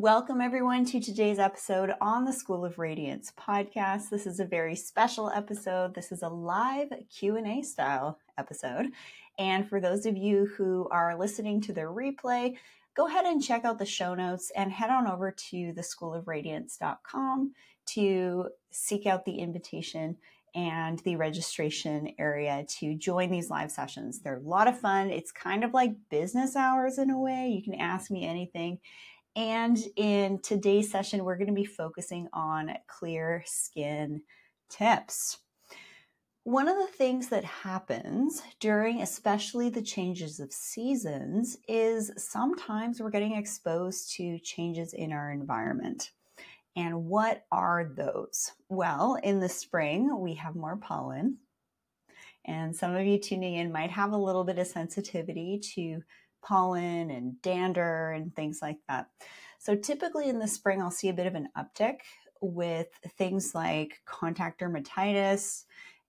Welcome everyone to today's episode on the School of Radiance podcast. This is a very special episode. This is a live Q&A style episode. And for those of you who are listening to the replay, go ahead and check out the show notes and head on over to the schoolofradiance.com to seek out the invitation and the registration area to join these live sessions. They're a lot of fun. It's kind of like business hours in a way. You can ask me anything and in today's session, we're going to be focusing on clear skin tips. One of the things that happens during, especially the changes of seasons, is sometimes we're getting exposed to changes in our environment. And what are those? Well, in the spring, we have more pollen. And some of you tuning in might have a little bit of sensitivity to pollen and dander and things like that. So typically in the spring, I'll see a bit of an uptick with things like contact dermatitis,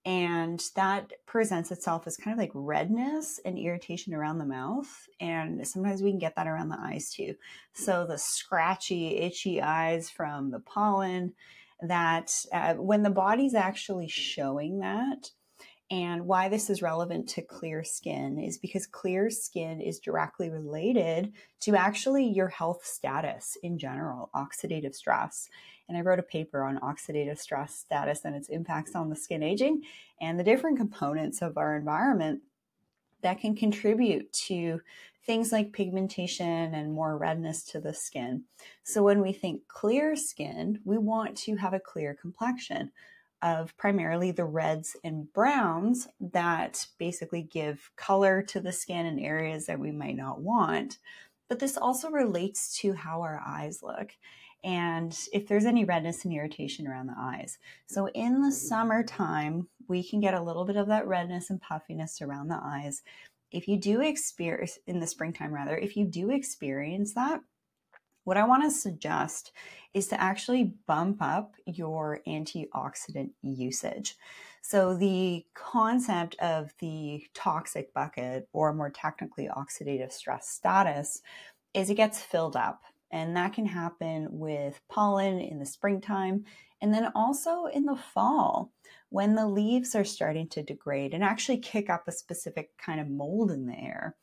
and that presents itself as kind of like redness and irritation around the mouth. And sometimes we can get that around the eyes too. So the scratchy, itchy eyes from the pollen, that uh, when the body's actually showing that, and why this is relevant to clear skin is because clear skin is directly related to actually your health status in general, oxidative stress. And I wrote a paper on oxidative stress status and its impacts on the skin aging and the different components of our environment that can contribute to things like pigmentation and more redness to the skin. So when we think clear skin, we want to have a clear complexion of primarily the reds and browns that basically give color to the skin in areas that we might not want. But this also relates to how our eyes look and if there's any redness and irritation around the eyes. So in the summertime, we can get a little bit of that redness and puffiness around the eyes. If you do experience in the springtime rather, if you do experience that, what I want to suggest is to actually bump up your antioxidant usage. So, the concept of the toxic bucket, or more technically, oxidative stress status, is it gets filled up. And that can happen with pollen in the springtime and then also in the fall when the leaves are starting to degrade and actually kick up a specific kind of mold in the air.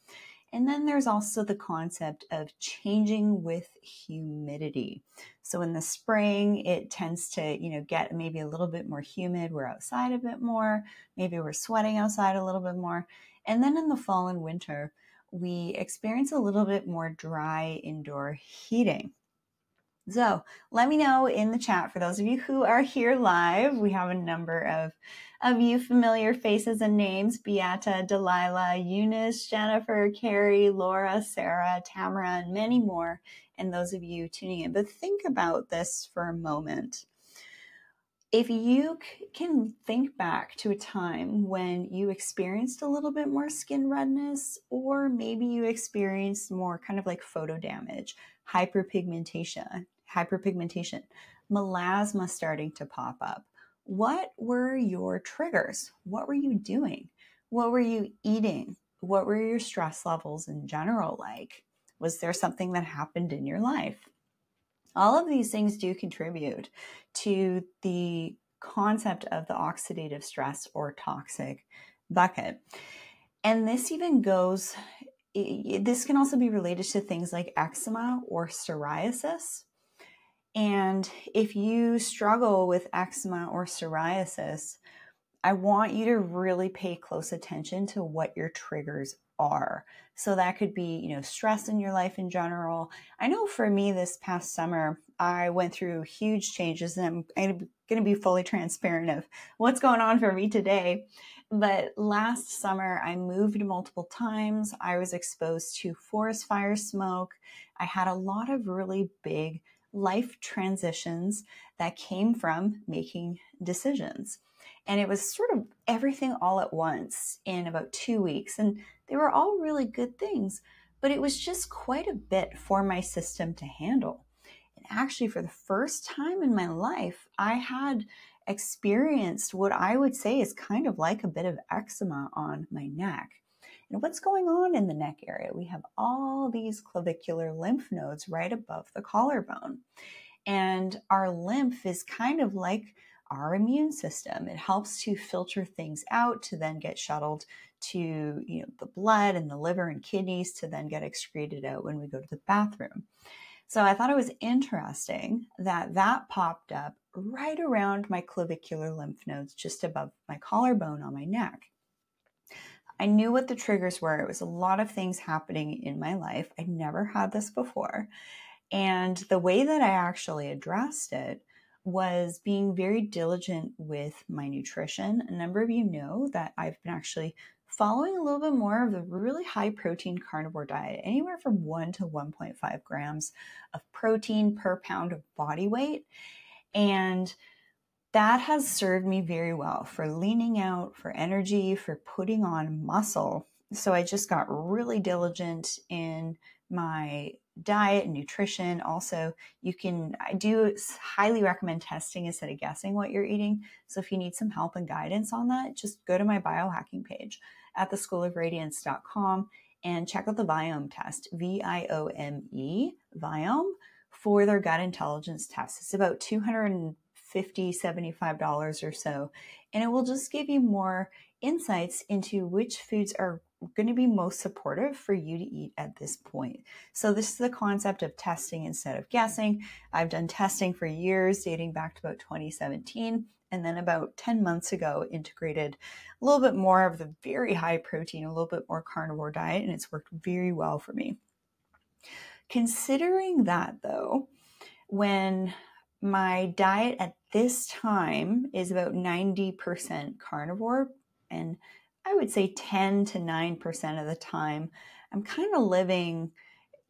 And then there's also the concept of changing with humidity. So in the spring, it tends to, you know, get maybe a little bit more humid. We're outside a bit more. Maybe we're sweating outside a little bit more. And then in the fall and winter, we experience a little bit more dry indoor heating. So let me know in the chat for those of you who are here live. We have a number of, of you familiar faces and names Beata, Delilah, Eunice, Jennifer, Carrie, Laura, Sarah, Tamara, and many more. And those of you tuning in. But think about this for a moment. If you can think back to a time when you experienced a little bit more skin redness, or maybe you experienced more kind of like photo damage, hyperpigmentation, hyperpigmentation, melasma starting to pop up. What were your triggers? What were you doing? What were you eating? What were your stress levels in general like? Was there something that happened in your life? All of these things do contribute to the concept of the oxidative stress or toxic bucket. And this even goes, this can also be related to things like eczema or psoriasis. And if you struggle with eczema or psoriasis, I want you to really pay close attention to what your triggers are. So that could be, you know, stress in your life in general. I know for me this past summer, I went through huge changes and I'm going to be fully transparent of what's going on for me today. But last summer, I moved multiple times. I was exposed to forest fire smoke. I had a lot of really big life transitions that came from making decisions. And it was sort of everything all at once in about two weeks. And they were all really good things, but it was just quite a bit for my system to handle. And actually, for the first time in my life, I had experienced what I would say is kind of like a bit of eczema on my neck. And what's going on in the neck area? We have all these clavicular lymph nodes right above the collarbone. And our lymph is kind of like our immune system. It helps to filter things out to then get shuttled to you know the blood and the liver and kidneys to then get excreted out when we go to the bathroom. So I thought it was interesting that that popped up right around my clavicular lymph nodes just above my collarbone on my neck. I knew what the triggers were. It was a lot of things happening in my life. I'd never had this before. And the way that I actually addressed it was being very diligent with my nutrition. A number of you know that I've been actually following a little bit more of the really high protein carnivore diet, anywhere from 1 to 1.5 grams of protein per pound of body weight. And that has served me very well for leaning out, for energy, for putting on muscle. So I just got really diligent in my diet and nutrition. Also, you can, I do highly recommend testing instead of guessing what you're eating. So if you need some help and guidance on that, just go to my biohacking page at theschoolofradiance.com and check out the Viome test, V I O M E, Viome, for their gut intelligence test. It's about 250 $75 or so. And it will just give you more insights into which foods are going to be most supportive for you to eat at this point. So, this is the concept of testing instead of guessing. I've done testing for years, dating back to about 2017 and then about 10 months ago integrated a little bit more of the very high protein, a little bit more carnivore diet, and it's worked very well for me. Considering that though, when my diet at this time is about 90% carnivore, and I would say 10 to 9% of the time, I'm kind of living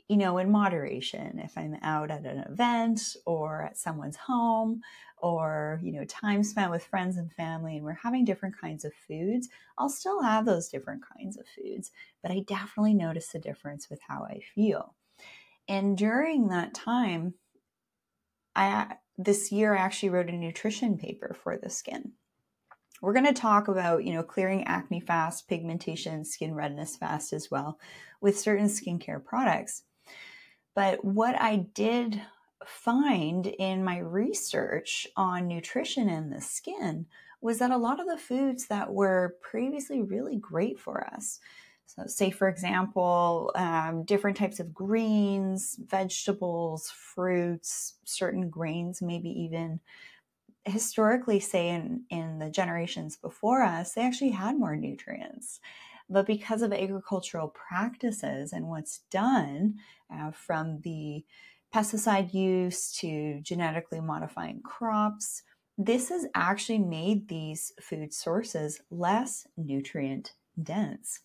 you know, in moderation. If I'm out at an event or at someone's home or, you know, time spent with friends and family and we're having different kinds of foods, I'll still have those different kinds of foods, but I definitely notice a difference with how I feel. And during that time, I this year I actually wrote a nutrition paper for the skin. We're going to talk about, you know, clearing acne fast, pigmentation, skin redness fast as well with certain skincare products. But what I did find in my research on nutrition and the skin was that a lot of the foods that were previously really great for us, so, say for example, um, different types of greens, vegetables, fruits, certain grains, maybe even historically, say in, in the generations before us, they actually had more nutrients. But because of agricultural practices and what's done uh, from the pesticide use to genetically modifying crops, this has actually made these food sources less nutrient dense.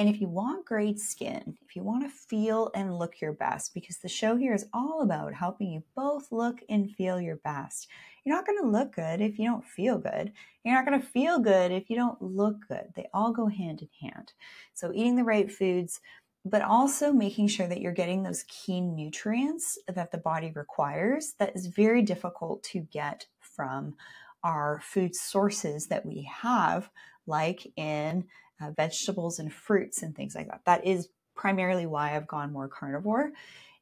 And if you want great skin, if you want to feel and look your best, because the show here is all about helping you both look and feel your best, you're not going to look good if you don't feel good. You're not going to feel good if you don't look good. They all go hand in hand. So, eating the right foods, but also making sure that you're getting those key nutrients that the body requires that is very difficult to get from our food sources that we have, like in uh, vegetables and fruits and things like that. That is primarily why I've gone more carnivore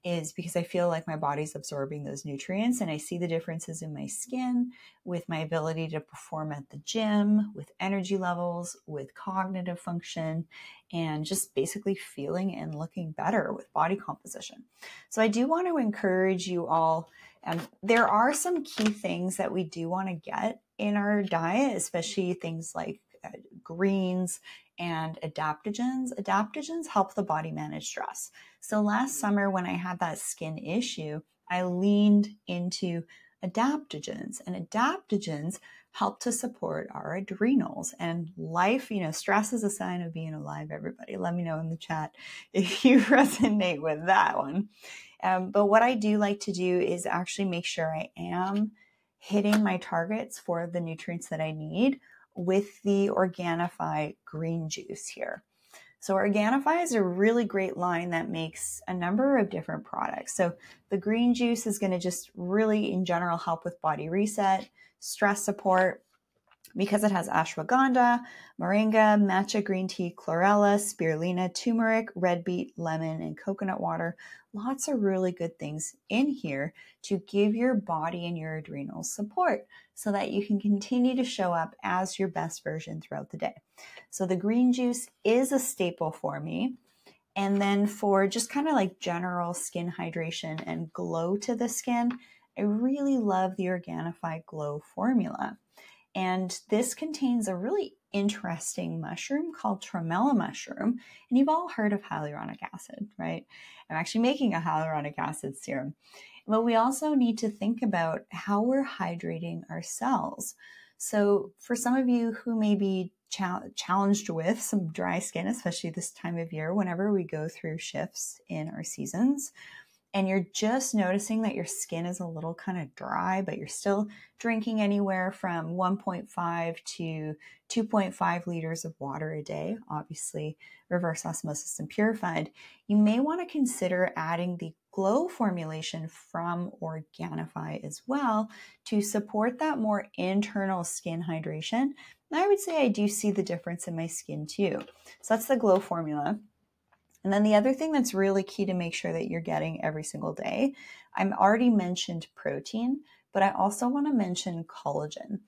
is because I feel like my body's absorbing those nutrients and I see the differences in my skin with my ability to perform at the gym, with energy levels, with cognitive function, and just basically feeling and looking better with body composition. So I do want to encourage you all. Um, there are some key things that we do want to get in our diet, especially things like uh, greens and adaptogens. Adaptogens help the body manage stress. So last summer, when I had that skin issue, I leaned into adaptogens, and adaptogens help to support our adrenals and life. You know, stress is a sign of being alive, everybody. Let me know in the chat if you resonate with that one. Um, but what I do like to do is actually make sure I am hitting my targets for the nutrients that I need with the Organifi green juice here. So Organifi is a really great line that makes a number of different products. So the green juice is going to just really in general help with body reset, stress support. Because it has ashwagandha, moringa, matcha green tea, chlorella, spirulina, turmeric, red beet, lemon, and coconut water. Lots of really good things in here to give your body and your adrenals support so that you can continue to show up as your best version throughout the day. So the green juice is a staple for me. And then for just kind of like general skin hydration and glow to the skin, I really love the Organifi Glow formula. And this contains a really interesting mushroom called tremella mushroom. And you've all heard of hyaluronic acid, right? I'm actually making a hyaluronic acid serum. But we also need to think about how we're hydrating our cells. So, for some of you who may be challenged with some dry skin, especially this time of year, whenever we go through shifts in our seasons, and you're just noticing that your skin is a little kind of dry, but you're still drinking anywhere from 1.5 to 2.5 liters of water a day, obviously reverse osmosis and purified, you may want to consider adding the glow formulation from Organifi as well to support that more internal skin hydration. And I would say I do see the difference in my skin too. So that's the glow formula. And then the other thing that's really key to make sure that you're getting every single day, I'm already mentioned protein, but I also want to mention collagen.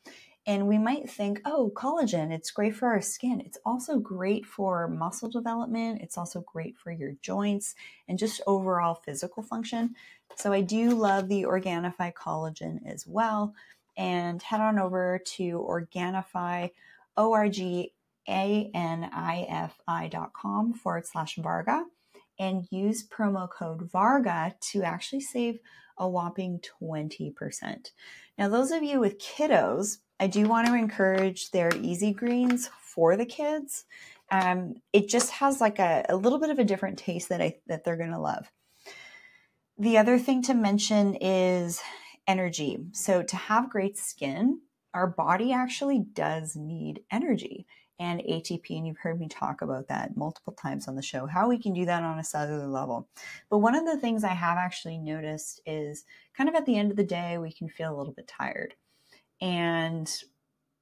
And we might think, oh, collagen, it's great for our skin. It's also great for muscle development. It's also great for your joints and just overall physical function. So I do love the Organifi collagen as well. And head on over to Organifi, O-R-G anifi.com forward slash Varga and use promo code Varga to actually save a whopping 20%. Now, those of you with kiddos, I do want to encourage their easy greens for the kids. Um, it just has like a, a little bit of a different taste that I that they're gonna love. The other thing to mention is energy. So to have great skin, our body actually does need energy and ATP. And you've heard me talk about that multiple times on the show, how we can do that on a cellular level. But one of the things I have actually noticed is kind of at the end of the day, we can feel a little bit tired. And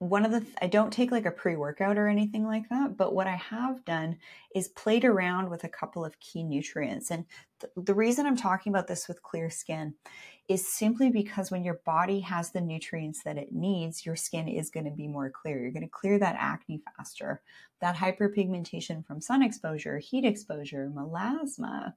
one of the th- I don't take like a pre-workout or anything like that, but what I have done is played around with a couple of key nutrients. And th- the reason I'm talking about this with clear skin is simply because when your body has the nutrients that it needs, your skin is going to be more clear. You're going to clear that acne faster. That hyperpigmentation from sun exposure, heat exposure, melasma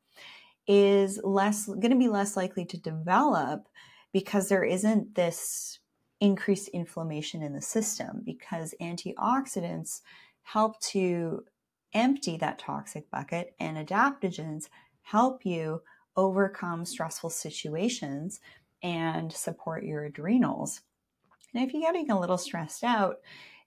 is less going to be less likely to develop because there isn't this increased inflammation in the system because antioxidants help to empty that toxic bucket and adaptogens help you overcome stressful situations and support your adrenals. And if you're getting a little stressed out,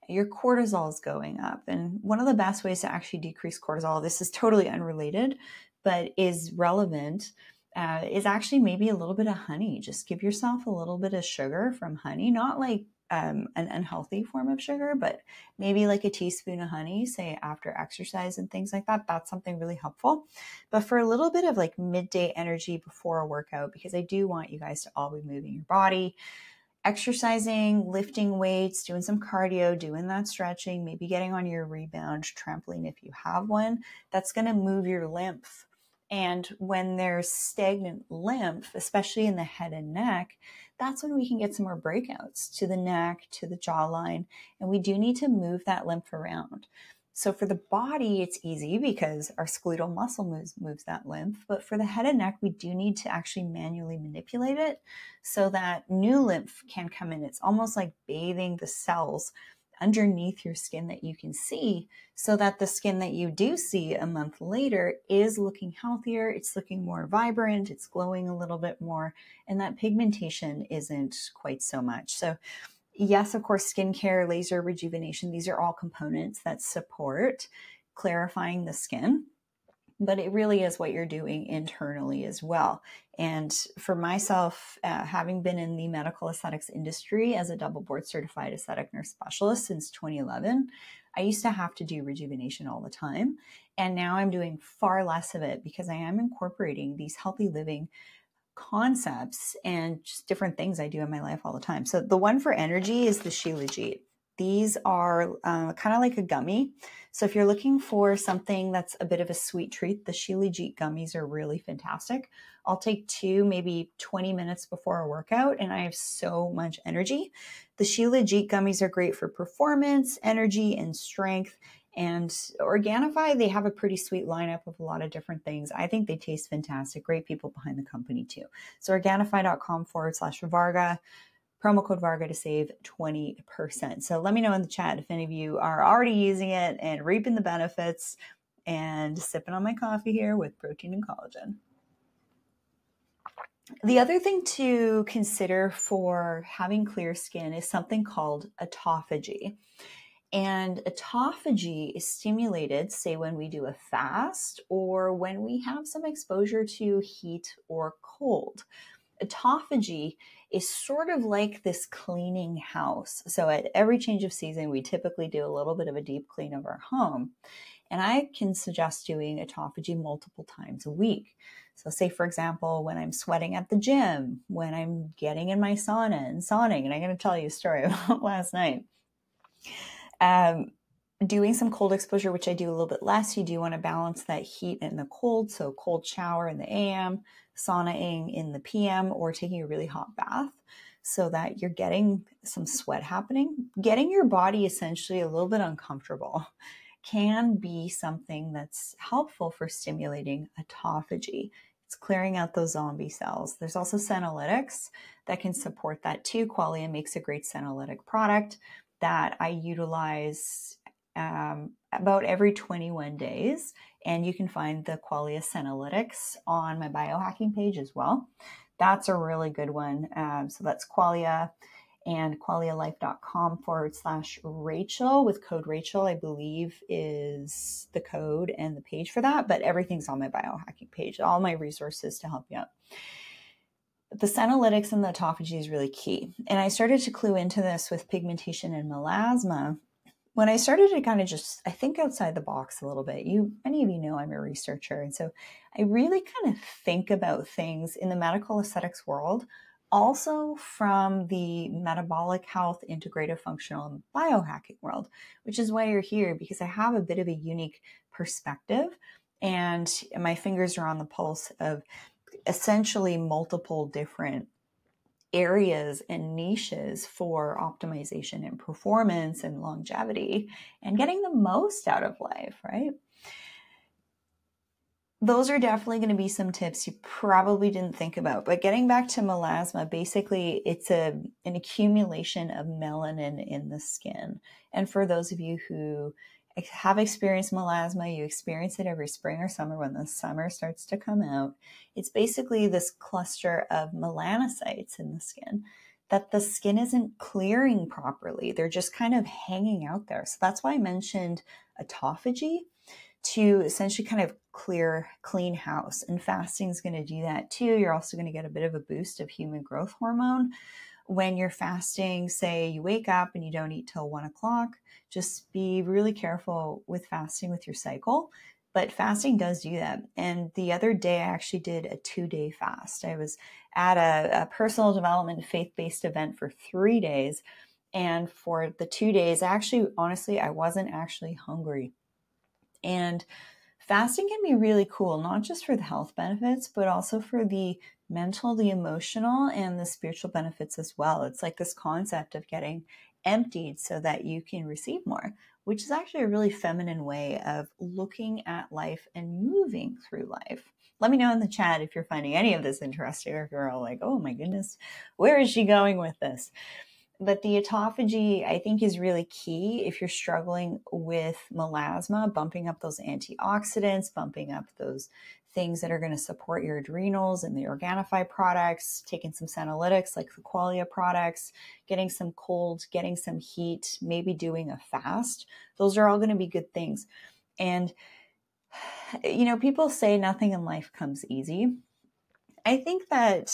your cortisol is going up. And one of the best ways to actually decrease cortisol, this is totally unrelated, but is relevant uh, is actually maybe a little bit of honey. Just give yourself a little bit of sugar from honey, not like um, an unhealthy form of sugar, but maybe like a teaspoon of honey, say after exercise and things like that. That's something really helpful. But for a little bit of like midday energy before a workout, because I do want you guys to all be moving your body, exercising, lifting weights, doing some cardio, doing that stretching, maybe getting on your rebound trampoline if you have one, that's going to move your lymph and when there's stagnant lymph, especially in the head and neck, that's when we can get some more breakouts to the neck, to the jawline. And we do need to move that lymph around. So for the body, it's easy because our skeletal muscle moves, moves that lymph. But for the head and neck, we do need to actually manually manipulate it so that new lymph can come in. It's almost like bathing the cells underneath your skin that you can see so that the skin that you do see a month later is looking healthier, it's looking more vibrant, it's glowing a little bit more, and that pigmentation isn't quite so much. So, yes, of course, skincare, laser rejuvenation, these are all components that support clarifying the skin but it really is what you're doing internally as well. And for myself, uh, having been in the medical aesthetics industry as a double board certified aesthetic nurse specialist since 2011, I used to have to do rejuvenation all the time. And now I'm doing far less of it because I am incorporating these healthy living concepts and just different things I do in my life all the time. So the one for energy is the Shilajit. These are uh, kind of like a gummy. So if you're looking for something that's a bit of a sweet treat, the Shilajit gummies are really fantastic. I'll take two, maybe 20 minutes before a workout, and I have so much energy. The Shilajit gummies are great for performance, energy, and strength. And Organifi, they have a pretty sweet lineup of a lot of different things. I think they taste fantastic. Great people behind the company too. So Organifi.com forward slash Varga promo code Varga to save 20%. So let me know in the chat if any of you are already using it and reaping the benefits and sipping on my coffee here with protein and collagen. The other thing to consider for having clear skin is something called autophagy. And autophagy is stimulated, say, when we do a fast or when we have some exposure to heat or cold. Autophagy is sort of like this cleaning house. So at every change of season, we typically do a little bit of a deep clean of our home. And I can suggest doing autophagy multiple times a week. So, say for example, when I'm sweating at the gym, when I'm getting in my sauna and sauning, and I'm going to tell you a story about last night. Um, doing some cold exposure, which I do a little bit less. You do want to balance that heat and the cold. So, cold shower in the AM, saunaing in the PM or taking a really hot bath so that you're getting some sweat happening. Getting your body essentially a little bit uncomfortable can be something that's helpful for stimulating autophagy. It's clearing out those zombie cells. There's also senolytics that can support that too. Qualia makes a great senolytic product that I utilize um, about every 21 days. And you can find the Qualia Senolytics on my biohacking page as well. That's a really good one. Um, so that's Qualia and qualialife.com forward slash Rachel with code Rachel, I believe is the code and the page for that, but everything's on my biohacking page, all my resources to help you out. The senolytics and the autophagy is really key. And I started to clue into this with pigmentation and melasma when I started to kind of just, I think outside the box a little bit, you, many of you know I'm a researcher. And so I really kind of think about things in the medical aesthetics world, also from the metabolic health, integrative functional, and biohacking world, which is why you're here because I have a bit of a unique perspective and my fingers are on the pulse of essentially multiple different areas and niches for optimization and performance and longevity and getting the most out of life, right? Those are definitely going to be some tips you probably didn't think about. But getting back to melasma, basically it's a an accumulation of melanin in the skin. And for those of you who have experienced melasma, you experience it every spring or summer when the summer starts to come out. It's basically this cluster of melanocytes in the skin that the skin isn't clearing properly. They're just kind of hanging out there. So that's why I mentioned autophagy to essentially kind of clear, clean house. And fasting is going to do that too. You're also going to get a bit of a boost of human growth hormone. When you're fasting, say you wake up and you don't eat till one o'clock, just be really careful with fasting with your cycle. But fasting does do that. And the other day, I actually did a two day fast. I was at a, a personal development faith based event for three days. And for the two days, actually, honestly, I wasn't actually hungry. And fasting can be really cool, not just for the health benefits, but also for the mental, the emotional, and the spiritual benefits as well. It's like this concept of getting emptied so that you can receive more, which is actually a really feminine way of looking at life and moving through life. Let me know in the chat if you're finding any of this interesting or if you're all like, oh my goodness, where is she going with this? But the autophagy, I think, is really key if you're struggling with melasma, bumping up those antioxidants, bumping up those things that are going to support your adrenals and the Organifi products, taking some senolytics like the Qualia products, getting some cold, getting some heat, maybe doing a fast. Those are all going to be good things. And, you know, people say nothing in life comes easy. I think that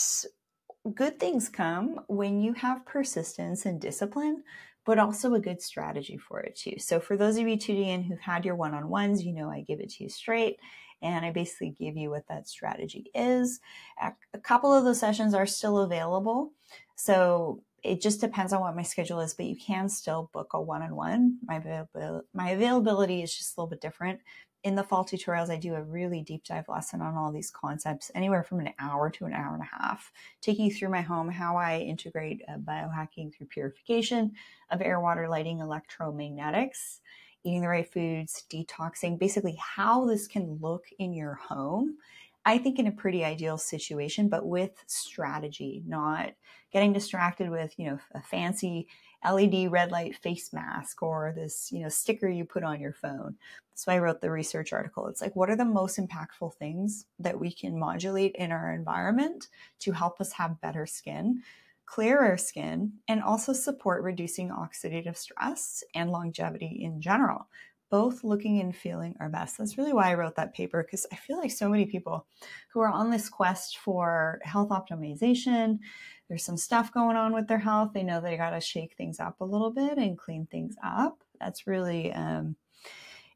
good things come when you have persistence and discipline, but also a good strategy for it too. So, for those of you tuning in who've had your one on ones, you know I give it to you straight and I basically give you what that strategy is. A couple of those sessions are still available. So it just depends on what my schedule is, but you can still book a one on one. My availability, is just a little bit different. In the fall tutorials, I do a really deep dive lesson on all these concepts, anywhere from an hour to an hour and a half, taking you through my home, how I integrate uh, biohacking through purification of air, water, lighting, electromagnetics, eating the right foods, detoxing, basically how this can look in your home I think in a pretty ideal situation, but with strategy, not getting distracted with, you know, a fancy LED red light face mask or this, you know, sticker you put on your phone. That's why I wrote the research article. It's like, what are the most impactful things that we can modulate in our environment to help us have better skin, clearer skin, and also support reducing oxidative stress and longevity in general? both looking and feeling our best. That's really why I wrote that paper because I feel like so many people who are on this quest for health optimization, there's some stuff going on with their health. They know they got to shake things up a little bit and clean things up. That's really, um,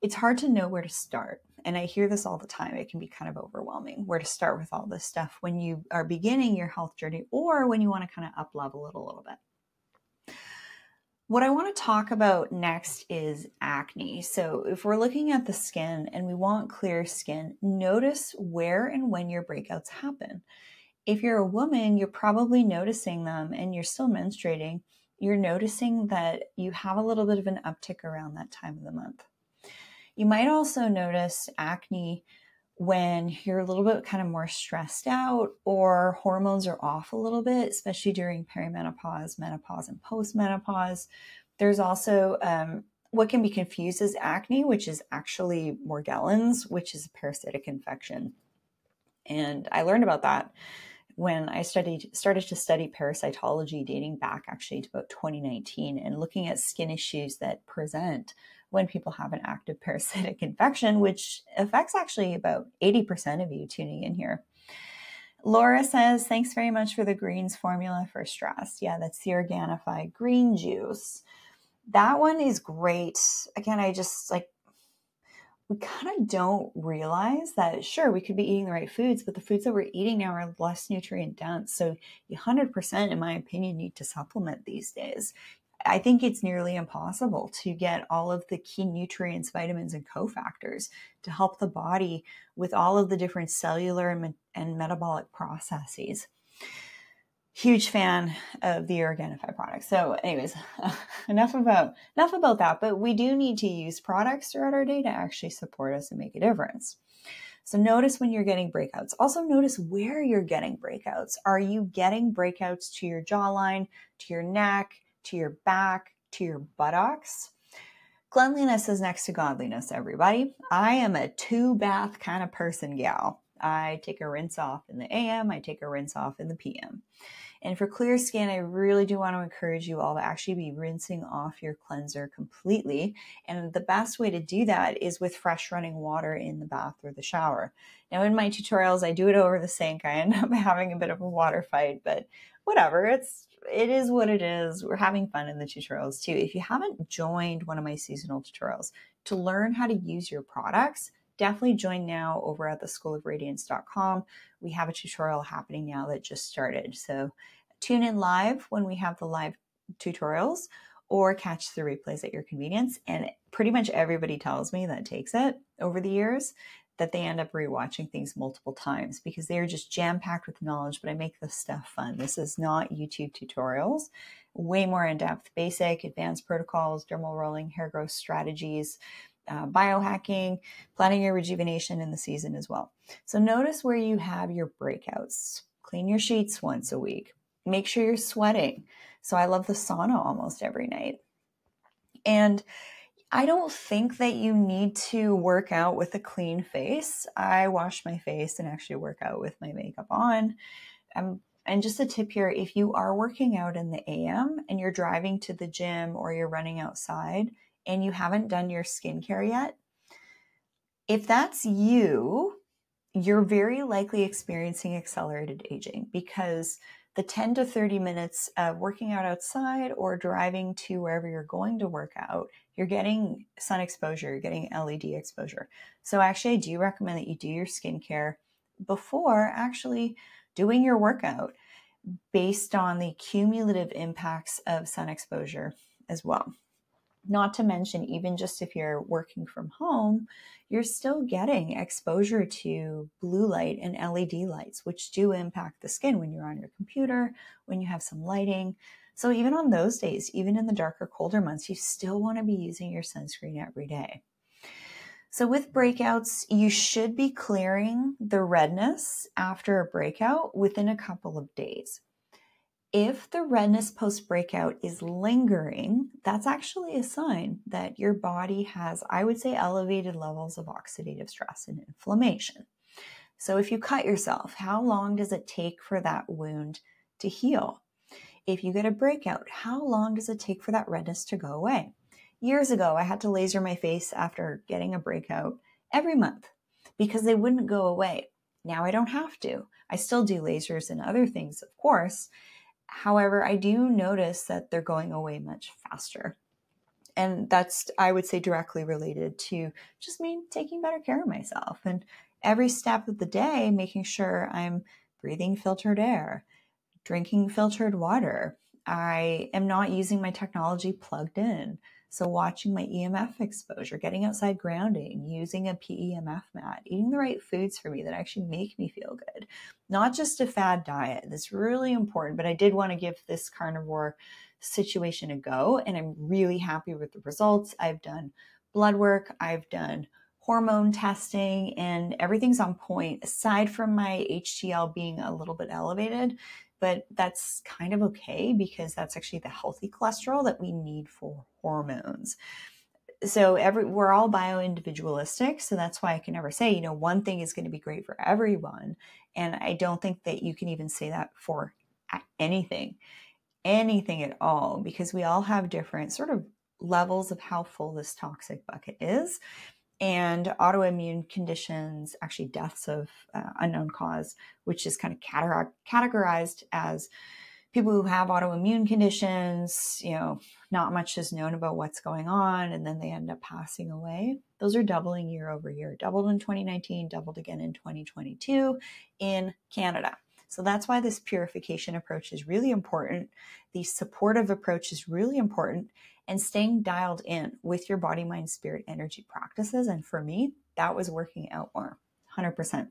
it's hard to know where to start. And I hear this all the time. It can be kind of overwhelming where to start with all this stuff when you are beginning your health journey or when you want to kind of up level it a little bit. What I want to talk about next is acne. So, if we're looking at the skin and we want clear skin, notice where and when your breakouts happen. If you're a woman, you're probably noticing them and you're still menstruating. You're noticing that you have a little bit of an uptick around that time of the month. You might also notice acne when you're a little bit kind of more stressed out or hormones are off a little bit, especially during perimenopause, menopause, and postmenopause. There's also um, what can be confused as acne, which is actually Morgellons, which is a parasitic infection. And I learned about that when I studied started to study parasitology dating back actually to about 2019 and looking at skin issues that present when people have an active parasitic infection, which affects actually about 80% of you tuning in here. Laura says, thanks very much for the greens formula for stress. Yeah, that's the Organifi green juice. That one is great. Again, I just like, we kind of don't realize that, sure, we could be eating the right foods, but the foods that we're eating now are less nutrient dense. So, you 100%, in my opinion, need to supplement these days. I think it's nearly impossible to get all of the key nutrients, vitamins, and cofactors to help the body with all of the different cellular and, and metabolic processes. Huge fan of the Organifi products. So, anyways, enough about enough about that. But we do need to use products throughout our day to actually support us and make a difference. So notice when you're getting breakouts. Also notice where you're getting breakouts. Are you getting breakouts to your jawline, to your neck, to your back, to your buttocks. Cleanliness is next to godliness, everybody. I am a two bath kind of person, gal. I take a rinse off in the AM, I take a rinse off in the PM. And for clear skin, I really do want to encourage you all to actually be rinsing off your cleanser completely. And the best way to do that is with fresh running water in the bath or the shower. Now, in my tutorials, I do it over the sink. I end up having a bit of a water fight, but whatever. It's it is what it is. We're having fun in the tutorials too. If you haven't joined one of my seasonal tutorials to learn how to use your products, definitely join now over at the schoolofradiance.com. We have a tutorial happening now that just started. So tune in live when we have the live tutorials or catch the replays at your convenience. And pretty much everybody tells me that takes it over the years that they end up rewatching things multiple times because they are just jam packed with knowledge. But I make this stuff fun. This is not YouTube tutorials, way more in depth, basic, advanced protocols, dermal rolling, hair growth strategies. Uh, biohacking, planning your rejuvenation in the season as well. So, notice where you have your breakouts. Clean your sheets once a week. Make sure you're sweating. So, I love the sauna almost every night. And I don't think that you need to work out with a clean face. I wash my face and actually work out with my makeup on. Um, and just a tip here if you are working out in the AM and you're driving to the gym or you're running outside and you haven't done your skincare yet, if that's you, you're very likely experiencing accelerated aging because the 10 to 30 minutes of working out outside or driving to wherever you're going to work out, you're getting sun exposure, you're getting LED exposure. So, actually, I do recommend that you do your skincare before actually doing your workout. based on the cumulative impacts of sun exposure as well. Not to mention, even just if you're working from home, you're still getting exposure to blue light and LED lights, which do impact the skin when you're on your computer, when you have some lighting. So, even on those days, even in the darker, colder months, you still want to be using your sunscreen every day. So, with breakouts, you should be clearing the redness after a breakout within a couple of days. If the redness post breakout is lingering, that's actually a sign that your body has, I would say, elevated levels of oxidative stress and inflammation. So, if you cut yourself, how long does it take for that wound to heal? If you get a breakout, how long does it take for that redness to go away? Years ago, I had to laser my face after getting a breakout every month because they wouldn't go away. Now I don't have to. I still do lasers and other things, of course, However, I do notice that they're going away much faster. And that's, I would say, directly related to just me taking better care of myself and every step of the day, making sure I'm breathing filtered air, drinking filtered water. I am not using my technology plugged in. So, watching my EMF exposure, getting outside grounding, using a PEMF mat, eating the right foods for me that actually make me feel good, not just a fad diet. That's really important. But I did want to give this carnivore situation a go, and I'm really happy with the results. I've done blood work, I've done hormone testing, and everything's on point aside from my HDL being a little bit elevated but that's kind of okay because that's actually the healthy cholesterol that we need for hormones. So every we're all bio individualistic so that's why i can never say you know one thing is going to be great for everyone and i don't think that you can even say that for anything anything at all because we all have different sort of levels of how full this toxic bucket is and autoimmune conditions, actually deaths of uh, unknown cause, which is kind of categorized as people who have autoimmune conditions, you know, not much is known about what's going on, and then they end up passing away. Those are doubling year over year, doubled in 2019, doubled again in 2022 in Canada. So that's why this purification approach is really important. The supportive approach is really important and staying dialed in with your body, mind, spirit, energy practices. And for me, that was working out more. 100%.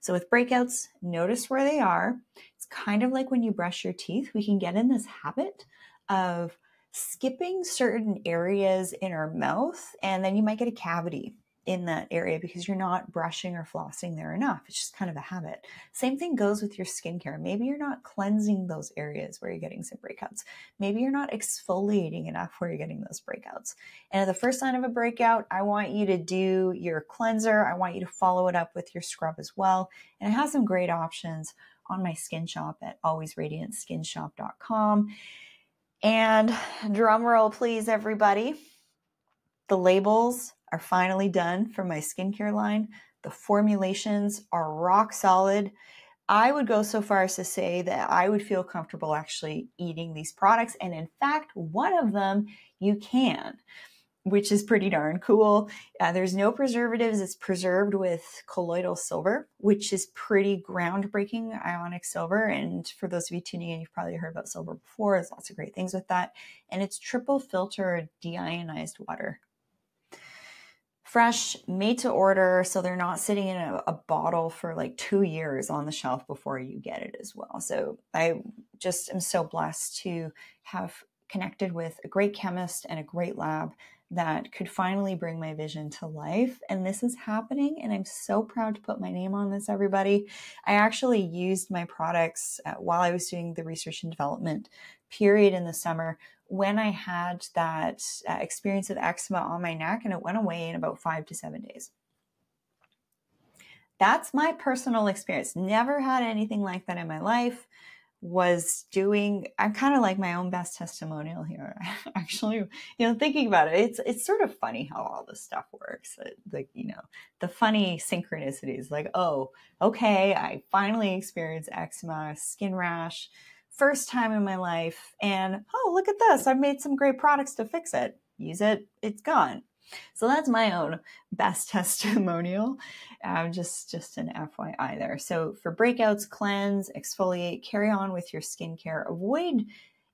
So with breakouts, notice where they are. It's kind of like when you brush your teeth, we can get in this habit of skipping certain areas in our mouth, and then you might get a cavity in that area because you're not brushing or flossing there enough. It's just kind of a habit. Same thing goes with your skincare. Maybe you're not cleansing those areas where you're getting some breakouts. Maybe you're not exfoliating enough where you're getting those breakouts. And at the first sign of a breakout, I want you to do your cleanser. I want you to follow it up with your scrub as well. And I have some great options on my skin shop at alwaysradiantSkinshop.com. And drum roll, please, everybody. The labels are finally done for my skincare line. The formulations are rock solid. I would go so far as to say that I would feel comfortable actually eating these products. And in fact, one of them you can, which is pretty darn cool. Uh, there's no preservatives. It's preserved with colloidal silver, which is pretty groundbreaking ionic silver. And for those of you tuning in, you've probably heard about silver before. There's lots of great things with that. And it's triple filtered deionized water fresh, made to order, so they're not sitting in a, a, bottle for like two years on the shelf before you get it as well. So I just am so blessed to have connected with a great chemist and a great lab that could finally bring my vision to life. And this is happening, and I'm so proud to put my name on this, everybody. I actually used my products uh, while I was doing the research and development period in the summer when I had that uh, experience of eczema on my neck and it went away in about five to seven days. That's my personal experience. Never had anything like that in my life. Was doing, I'm kind of like my own best testimonial here. Actually, you know, thinking about it, it's it's sort of funny how all this stuff works. Like, you know, the funny synchronicities, like, oh, okay, I finally experienced eczema, skin rash, first time in my life and oh look at this i've made some great products to fix it use it it's gone So that's my own best testimonial. Uh, just just an FYI there. So for breakouts, cleanse, exfoliate, carry on with your skincare. Avoid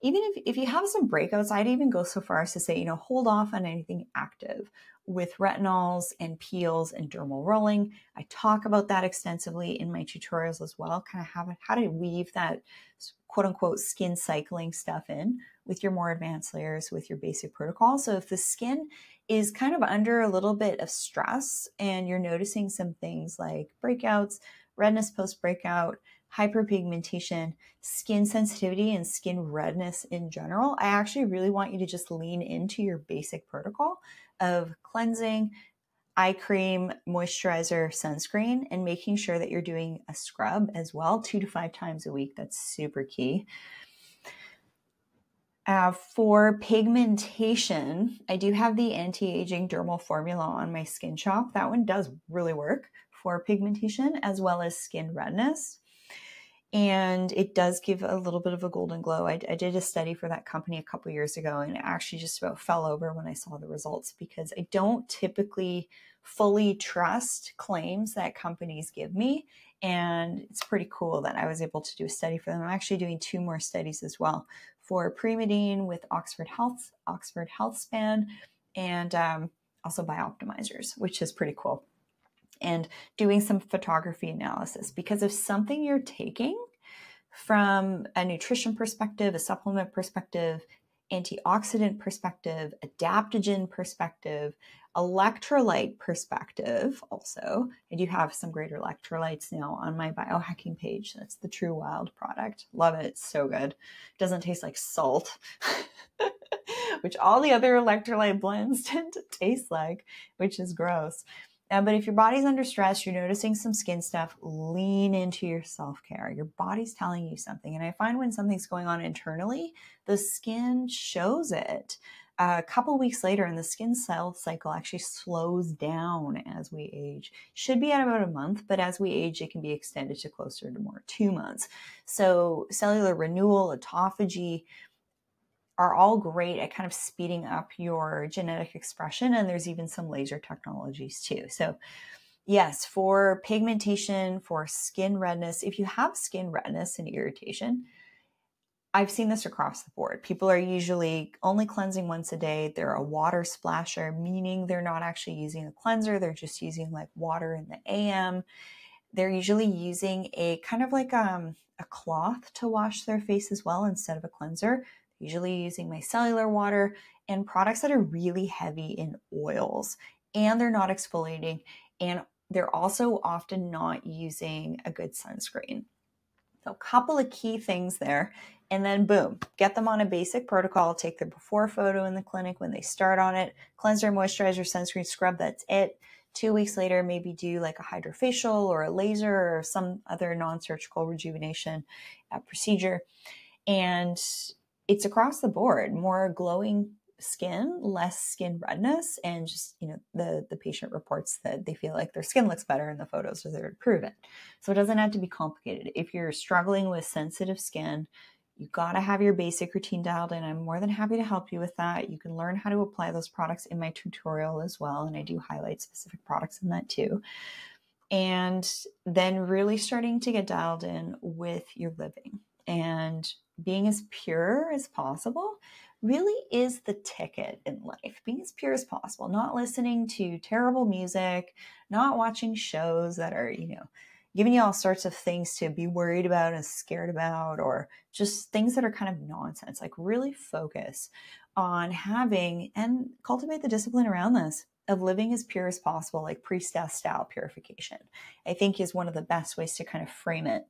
even if, if you have some breakouts, I'd even go so far as to say, you know, hold off on anything active with retinols and peels and dermal rolling. I talk about that extensively in my tutorials as well, kind of how, how to weave that quote unquote skin cycling stuff in with your more advanced layers with your basic protocol. So if the skin is kind of under a little bit of stress and you're noticing some things like breakouts, redness post breakout, hyperpigmentation, skin sensitivity, and skin redness in general, I actually really want you to just lean into your basic protocol of cleansing, eye cream, moisturizer, sunscreen, and making sure that you're doing a scrub as well, two to five times a week. That's super key. Uh, for pigmentation, I do have the anti-aging dermal formula on my skin shop. That one does really work for pigmentation as well as skin redness. And it does give a little bit of a golden glow. I, I did a study for that company a couple years ago and it actually just about fell over when I saw the results because I don't typically fully trust claims that companies give me. And it's pretty cool that I was able to do a study for them. I'm actually doing two more studies as well for Primeadine with Oxford Health, Oxford Healthspan, and um, also Bioptimizers, which is pretty cool. And doing some photography analysis because if something you're taking from a nutrition perspective, a supplement perspective, antioxidant perspective, adaptogen perspective, electrolyte perspective, also, I do have some great electrolytes now on my biohacking page. That's the True Wild product. Love it. So good. Doesn't taste like salt, which all the other electrolyte blends tend to taste like, which is gross. Uh, but if your body's under stress, you're noticing some skin stuff, lean into your self care. Your body's telling you something. And I find when something's going on internally, the skin shows it a couple weeks later and the skin cell cycle actually slows down as we age should be at about a month but as we age it can be extended to closer to more two months so cellular renewal autophagy are all great at kind of speeding up your genetic expression and there's even some laser technologies too so yes for pigmentation for skin redness if you have skin redness and irritation I've seen this across the board. People are usually only cleansing once a day. They're a water splasher, meaning they're not actually using a cleanser. They're just using like water in the AM. They're usually using a kind of like um, a cloth to wash their face as well instead of a cleanser. Usually using micellar water and products that are really heavy in oils and they're not exfoliating and they're also often not using a good sunscreen. So, a couple of key things there and then boom, get them on a basic protocol. Take their before photo in the clinic when they start on it, cleanser, moisturizer, sunscreen, scrub. That's it. Two weeks later, maybe do like a hydrofacial or a laser or some other non surgical rejuvenation uh, procedure. And it's across the board more glowing skin, less skin redness, and just, you know, the, the patient reports that they feel like their skin looks better in the photos or they're improving. So it doesn't have to be complicated. If you're struggling with sensitive skin, you got to have your basic routine dialed in. I'm more than happy to help you with that. You can learn how to apply those products in my tutorial as well. And I do highlight specific products in that too. And then really starting to get dialed in with your living and being as pure as possible really is the ticket in life. Being as pure as possible, not listening to terrible music, not watching shows that are, you know, giving you all sorts of things to be worried about and scared about, or just things that are kind of nonsense. Like, really focus on having and cultivate the discipline around this of living as pure as possible, like priestess style purification. I think is one of the best ways to kind of frame it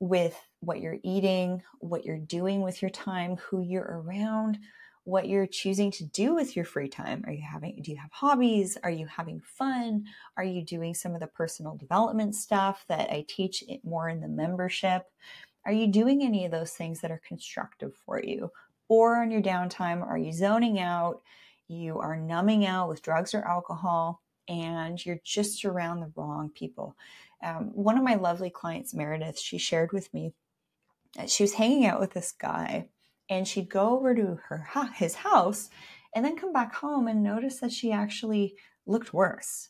with what you're eating, what you're doing with your time, who you're around, what you're choosing to do with your free time. Are you having, do you have hobbies? Are you having fun? Are you doing some of the personal development stuff that I teach more in the membership? Are you doing any of those things that are constructive for you? Or on your downtime, are you zoning out? You are numbing out with drugs or alcohol, and you're just around the wrong people. Um, one of my lovely clients, Meredith, she shared with me she was hanging out with this guy and she'd go over to her his house and then come back home and notice that she actually looked worse.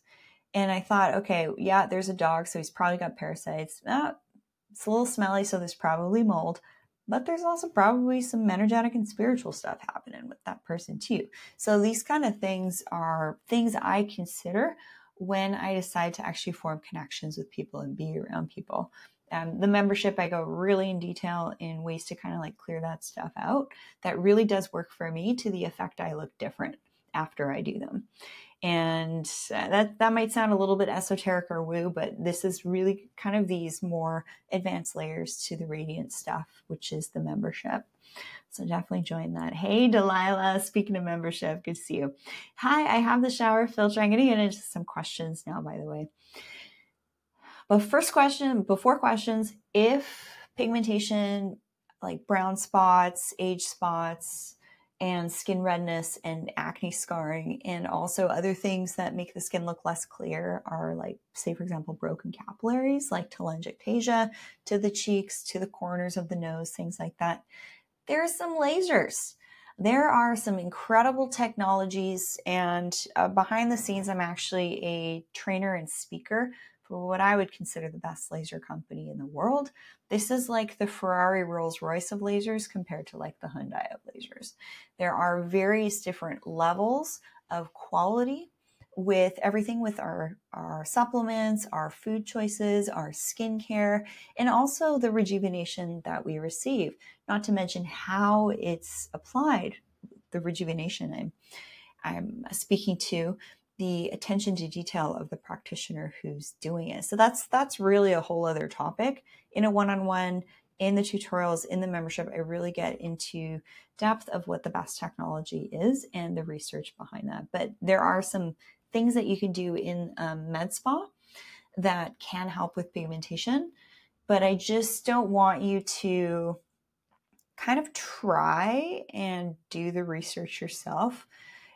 And I thought, okay, yeah, there's a dog, so he's probably got parasites. Ah, it's a little smelly, so there's probably mold. But there's also probably some energetic and spiritual stuff happening with that person too. So these kind of things are things I consider when I decide to actually form connections with people and be around people. Um, the membership, I go really in detail in ways to kind of like clear that stuff out. That really does work for me to the effect I look different after I do them. And uh, that, that might sound a little bit esoteric or woo, but this is really kind of these more advanced layers to the radiant stuff, which is the membership. So definitely join that. Hey, Delilah, speaking of membership, good to see you. Hi, I have the shower filter. I'm going to get into some questions now, by the way. But first question, before questions, if pigmentation, like brown spots, age spots, and skin redness and acne scarring and also other things that make the skin look less clear are like say for example broken capillaries like telangiectasia to the cheeks to the corners of the nose things like that there's some lasers. There are some incredible technologies and uh, behind the scenes i'm actually a trainer and speaker what I would consider the best laser company in the world. This is like the Ferrari Rolls Royce of lasers compared to like the Hyundai of lasers. There are various different levels of quality with everything with our, our supplements, our food choices, our skincare, and also the rejuvenation that we receive, not to mention how it's applied, the rejuvenation I'm, I'm speaking to the attention to detail of the practitioner who's doing it. So that's that's really a whole other topic. In a one-on-one, in the tutorials, in the membership, I really get into depth of what the best technology is and the research behind that. But there are some things that you can do in um, med spa that can help with pigmentation. But I just don't want you to kind of try and do the research yourself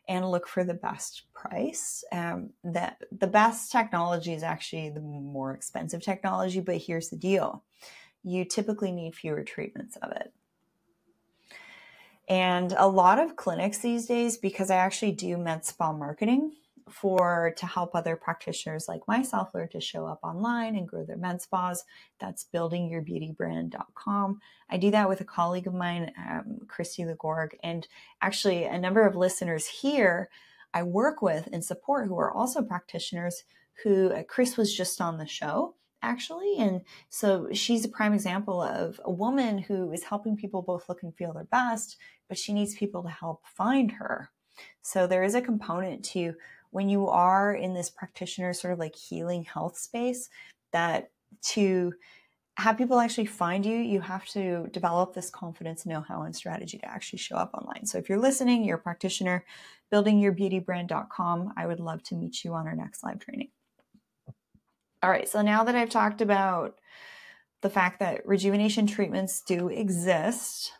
and look for the best price. Um, that the best technology is actually the more expensive technology, but here's the deal: you typically need fewer treatments of it. And a lot of clinics these days, because I actually do med spa marketing, for to help other practitioners like myself learn to show up online and grow their med spas. That's buildingyourbeautybrand.com. I do that with a colleague of mine, um, Christy Legorg, and actually a number of listeners here I work with and support who are also practitioners. Who uh, Chris was just on the show actually. And so she's a prime example of a woman who is helping people both look and feel their best, but she needs people to help find her. So there is a component to when you are in this practitioner sort of like healing health space that to have people actually find you, you have to develop this confidence, know how, and strategy to actually show up online. So if you're listening, you're a practitioner, buildingyourbeautybrand.com, I would love to meet you on our next live training. All right, so now that I've talked about the fact that rejuvenation treatments do exist,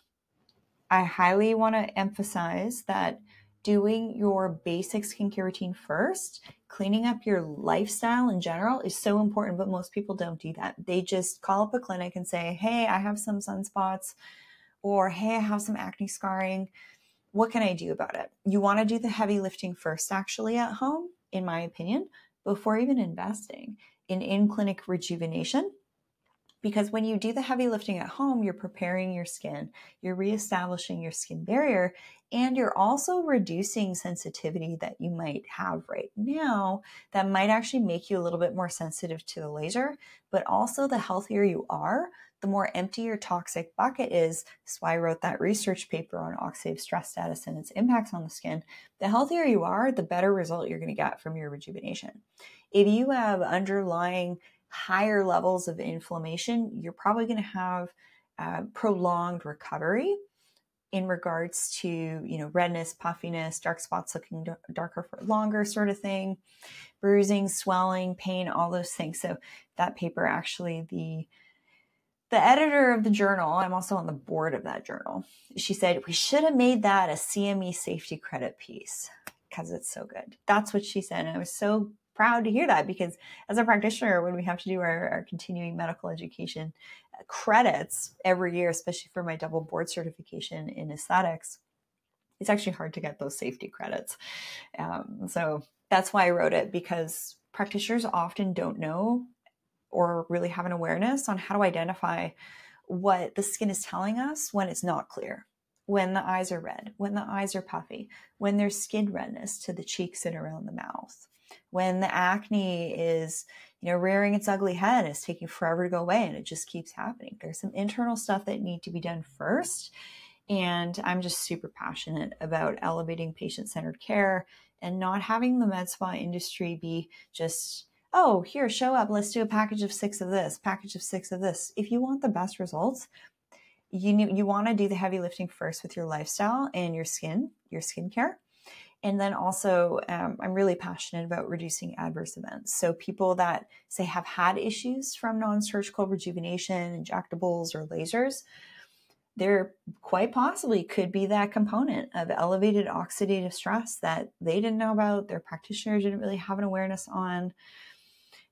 I highly want to emphasize that doing your basic skincare routine first, cleaning up your lifestyle in general is so important, but most people don't do that. They just call up a clinic and say, Hey, I have some sunspots, or Hey, I have some acne scarring. What can I do about it? You want to do the heavy lifting first, actually, at home, in my opinion, before even investing in in clinic rejuvenation because when you do the heavy lifting at home, you're preparing your skin, you're reestablishing your skin barrier, and you're also reducing sensitivity that you might have right now that might actually make you a little bit more sensitive to the laser. But also, the healthier you are, the more empty your toxic bucket is. That's why I wrote that research paper on oxidative stress status and its impacts on the skin. The healthier you are, the better result you're going to get from your rejuvenation. If you have underlying higher levels of inflammation, you're probably going to have uh, prolonged recovery in regards to you know redness puffiness dark spots looking darker for longer sort of thing bruising swelling pain all those things. So that paper actually the the editor of the journal i'm also on the board of that journal she said we should have made that a cme safety credit piece because it's so good. That's what she said and i was so proud to hear that because as a practitioner, when we have to do our, our continuing medical education credits every year, especially for my double board certification in aesthetics, it's actually hard to get those safety credits. Um, so that's why I wrote it because practitioners often don't know or really have an awareness on how to identify what the skin is telling us when it's not clear, when the eyes are red, when the eyes are puffy, when there's skin redness to the cheeks and around the mouth, when the acne is, you know, rearing its ugly head, it's taking forever to go away and it just keeps happening. There's some internal stuff that need to be done first. And I'm just super passionate about elevating patient centered care and not having the med spa industry be just oh, here, show up. Let's do a package of six of this, package of six of this. If you want the best results, you you want to do the heavy lifting first with your lifestyle and your skin, your skincare. And then also, um, I'm really passionate about reducing adverse events. So, people that say have had issues from non surgical rejuvenation, injectables, or lasers, there quite possibly could be that component of elevated oxidative stress that they didn't know about, their practitioner didn't really have an awareness on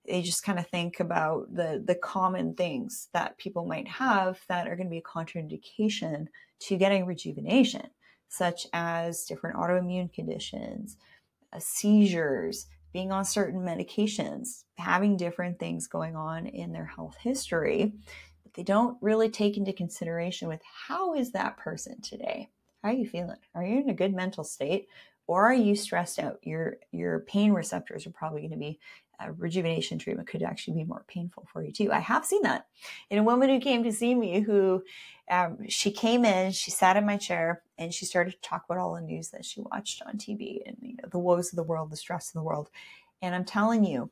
they just kind of think about the the common things that people might have that are going to be a contraindication to getting rejuvenation such as different autoimmune conditions uh, seizures being on certain medications having different things going on in their health history but they don't really take into consideration with how is that person today? How are you feeling? Are you in a good mental state? Or are you stressed out? Your your pain receptors are probably going to be a rejuvenation treatment could actually be more painful for you too. I have seen that in a woman who came to see me who um, she came in, she sat in my chair and she started to talk about all the news that she watched on TV and you know, the woes of the world, the stress of the world. And I'm telling you,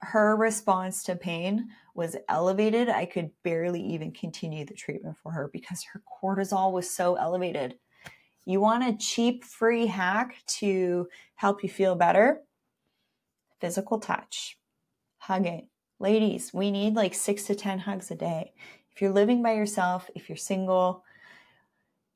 her response to pain was elevated. I could barely even continue the treatment for her because her cortisol was so elevated. You want a cheap, free hack to help you feel better? Physical touch, hugging. Ladies, we need like six to 10 hugs a day. If you're living by yourself, if you're single,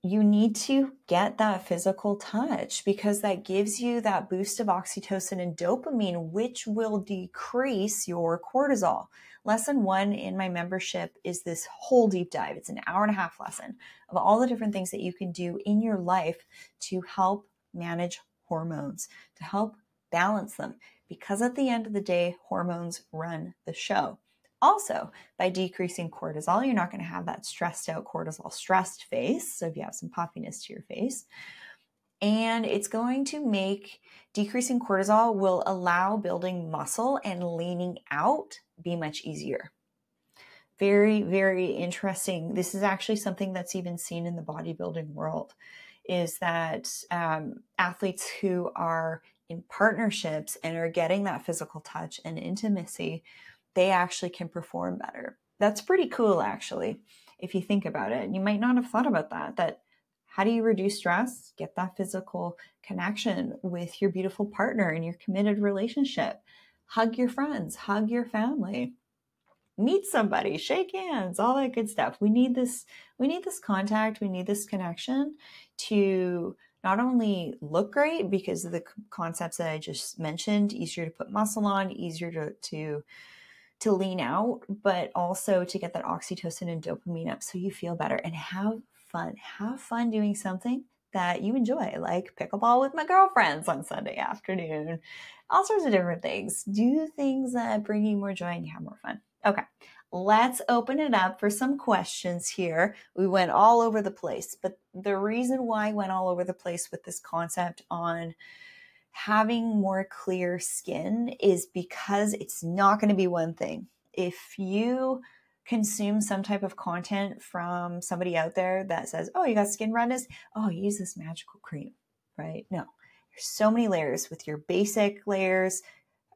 you need to get that physical touch because that gives you that boost of oxytocin and dopamine, which will decrease your cortisol. Lesson one in my membership is this whole deep dive. It's an hour and a half lesson of all the different things that you can do in your life to help manage hormones, to help balance them because at the end of the day, hormones run the show. Also, by decreasing cortisol, you're not going to have that stressed out cortisol stressed face. So if you have some puffiness to your face, and it's going to make decreasing cortisol will allow building muscle and leaning out be much easier. Very, very interesting. This is actually something that's even seen in the bodybuilding world is that um, athletes who are in partnerships and are getting that physical touch and intimacy, they actually can perform better. That's pretty cool, actually, if you think about it. You might not have thought about that. That how do you reduce stress? Get that physical connection with your beautiful partner in your committed relationship. Hug your friends, hug your family, meet somebody, shake hands, all that good stuff. We need this, we need this contact, we need this connection to not only look great because of the concepts that I just mentioned, easier to put muscle on, easier to, to to lean out, but also to get that oxytocin and dopamine up so you feel better and have fun. Have fun doing something that you enjoy, like pickleball with my girlfriends on Sunday afternoon, all sorts of different things. Do things that bring you more joy and you have more fun. Okay, let's open it up for some questions here. We went all over the place, but the reason why I went all over the place with this concept on having more clear skin is because it's not going to be one thing. If you consume some type of content from somebody out there that says, oh, you got skin redness, oh, use this magical cream, right? No, there's so many layers with your basic layers,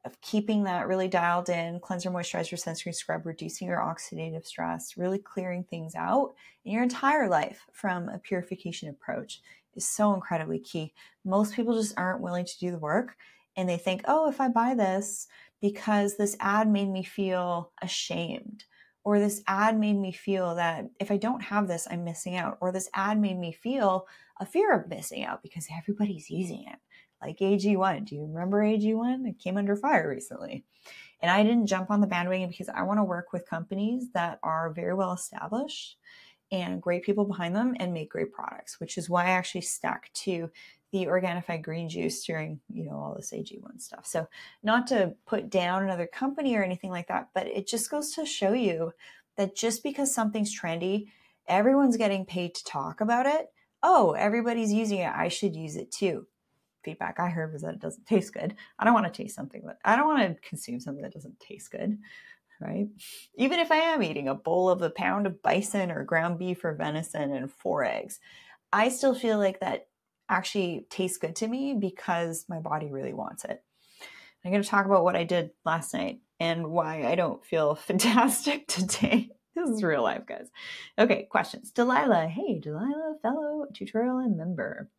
of keeping that really dialed in cleanser, moisturizer, sunscreen, scrub, reducing your oxidative stress, really clearing things out in your entire life from a purification approach is so incredibly key. Most people just aren't willing to do the work and they think, oh, if I buy this because this ad made me feel ashamed, or this ad made me feel that if I don't have this, I'm missing out, or this ad made me feel a fear of missing out because everybody's using it like AG1. Do you remember AG1? It came under fire recently. And I didn't jump on the bandwagon because I want to work with companies that are very well established and great people behind them and make great products, which is why I actually stuck to the Organifi green juice during, you know, all this AG1 stuff. So not to put down another company or anything like that, but it just goes to show you that just because something's trendy, everyone's getting paid to talk about it. Oh, everybody's using it. I should use it too. Feedback I heard was that it doesn't taste good. I don't want to taste something that I don't want to consume something that doesn't taste good right? Even if I am eating a bowl of a pound of bison or ground beef or venison and four eggs, I still feel like that actually tastes good to me because my body really wants it. I'm going to talk about what I did last night and why I don't feel fantastic today. This is real life, guys. Okay, questions. Delilah. Hey, Delilah, fellow tutorial and member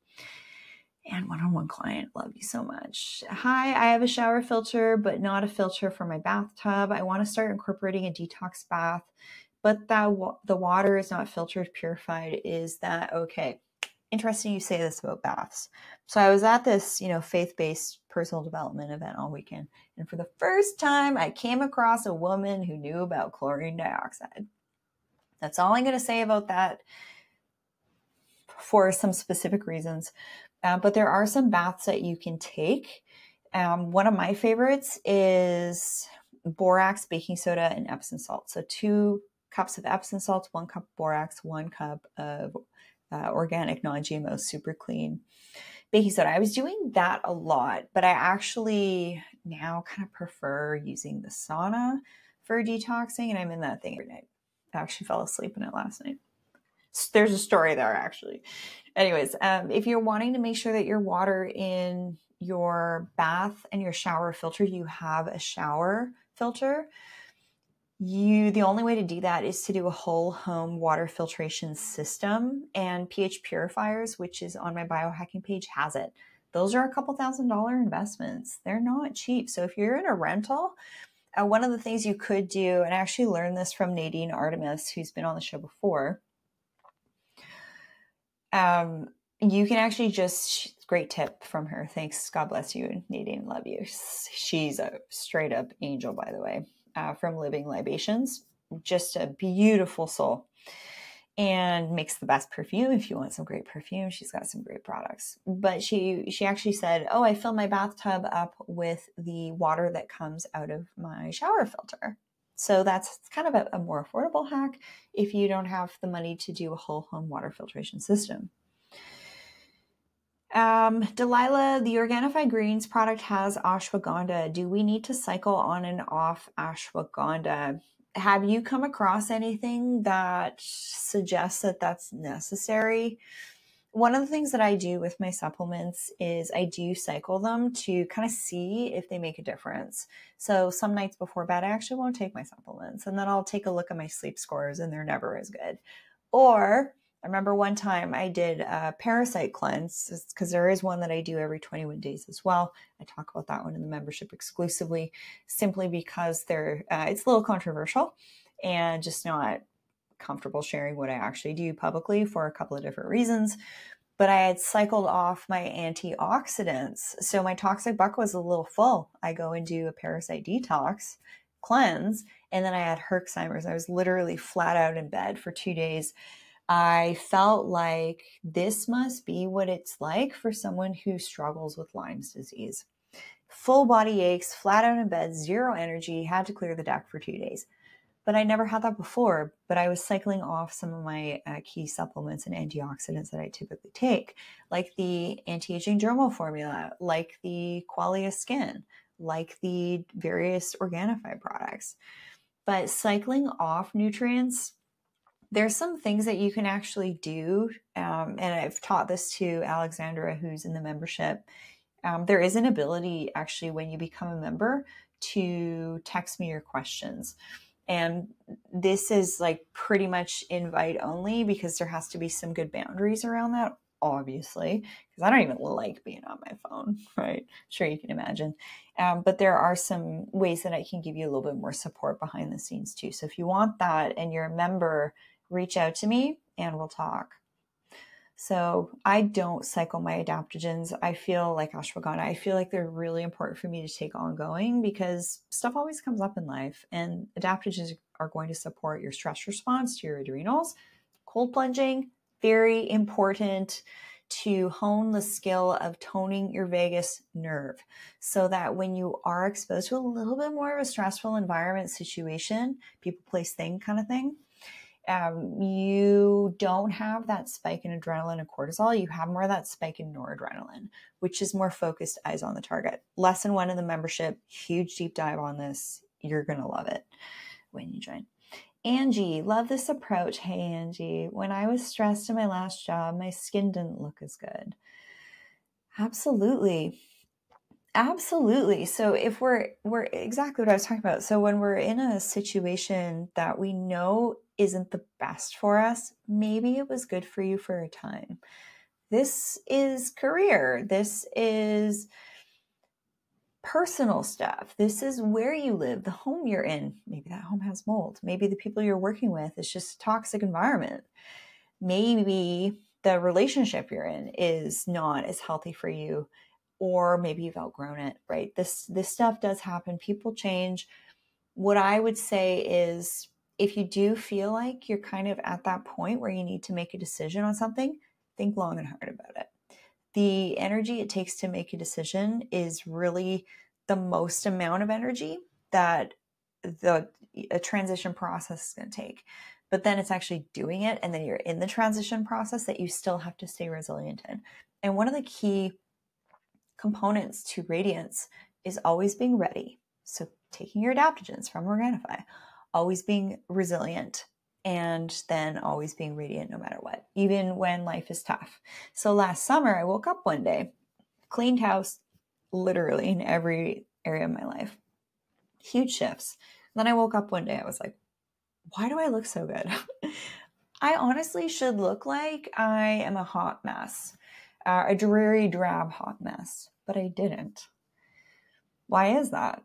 and one on one client. Love you so much. Hi, I have a shower filter, but not a filter for my bathtub. I want to start incorporating a detox bath, but that the water is not filtered, purified. Is that okay? Interesting you say this about baths. So I was at this, you know, faith-based personal development event all weekend, and for the first time I came across a woman who knew about chlorine dioxide. That's all I'm going to say about that for some specific reasons. Uh, but there are some baths that you can take. Um, one of my favorites is borax, baking soda, and Epsom salt. So two cups of Epsom salt, one cup borax, one cup of uh, organic, non-GMO, super clean baking soda. I was doing that a lot, but I actually now kind of prefer using the sauna for detoxing, and I'm in that thing every night. I actually fell asleep in it last night there's a story there actually. Anyways, um, if you're wanting to make sure that your water in your bath and your shower filter, you have a shower filter. You the only way to do that is to do a whole home water filtration system and pH purifiers, which is on my biohacking page, has it. Those are a couple thousand dollar investments. They're not cheap. So if you're in a rental, uh, one of the things you could do, and I actually learned this from Nadine Artemis, who's been on the show before, um, you can actually just great tip from her. Thanks. God bless you, Nadine. Love you. She's a straight up angel, by the way, uh, from Living Libations. Just a beautiful soul and makes the best perfume if you want some great perfume she's got some great products but she she actually said oh i fill my bathtub up with the water that comes out of my shower filter so that's kind of a, a, more affordable hack if you don't have the money to do a whole home water filtration system. Um, Delilah, the Organifi Greens product has ashwagandha. Do we need to cycle on and off ashwagandha? Have you come across anything that suggests that that's necessary? One of the things that I do with my supplements is I do cycle them to kind of see if they make a difference. So some nights before bed, I actually won't take my supplements and then I'll take a look at my sleep scores and they're never as good. Or I remember one time I did a parasite cleanse because there is one that I do every 21 days as well. I talk about that one in the membership exclusively, simply because they're uh, it's a little controversial and just not comfortable sharing what I actually do publicly for a couple of different reasons. But I had cycled off my antioxidants. So my toxic bucket was a little full. I go and do a parasite detox cleanse. And then I had Herxheimer's. I was literally flat out in bed for two days. I felt like this must be what it's like for someone who struggles with Lyme's disease. Full body aches, flat out in bed, zero energy, had to clear the deck for two days but I never had that before. But I was cycling off some of my uh, key supplements and antioxidants that I typically take, like the anti aging dermal formula, like the Qualia Skin, like the various Organifi products. But cycling off nutrients, there's some things that you can actually do. Um, and I've taught this to Alexandra, who's in the membership. Um, there is an ability actually when you become a member to text me your questions. And this is like pretty much invite only because there has to be some good boundaries around that, obviously, because I don't even like being on my phone, right? Sure, you can imagine. Um, but there are some ways that I can give you a little bit more support behind the scenes too. So if you want that and you're a member, reach out to me and we'll talk. So I don't cycle my adaptogens. I feel like ashwagandha. I feel like they're really important for me to take ongoing because stuff always comes up in life, and adaptogens are going to support your stress response to your adrenals, Cold plunging, very important to hone the skill of toning your vagus nerve so that when you are exposed to a little bit more of a stressful environment situation, people, place, thing kind of thing, um, you don't have that spike in adrenaline and cortisol. You have more of that spike in noradrenaline, which is more focused eyes on the target. Lesson one in the membership, huge deep dive on this. You're going to love it when you join. Angie, love this approach. Hey, Angie, when I was stressed in my last job, my skin didn't look as good. Absolutely. Absolutely. So if we're we're exactly what I was talking about. So when we're in a situation that we know isn't the best for us, maybe it was good for you for a time. This is career. This is personal stuff. This is where you live, the home you're in. Maybe that home has mold. Maybe the people you're working with is just a toxic environment. Maybe the relationship you're in is not as healthy for you or maybe you've outgrown it, right? This this stuff does happen. People change. What I would say is if you do feel like you're kind of at that point where you need to make a decision on something, think long and hard about it. The energy it takes to make a decision is really the most amount of energy that the a transition process is going to take. But then it's actually doing it and then you're in the transition process that you still have to stay resilient in. And one of the key components to radiance is always being ready. So taking your adaptogens from Organifi, always being resilient, and then always being radiant no matter what, even when life is tough. So last summer, I woke up one day, cleaned house literally in every area of my life, huge shifts. then I woke up one day, I was like, why do I look so good? I honestly should look like I am a hot mess uh, a dreary, drab hot mess, but I didn't. Why is that?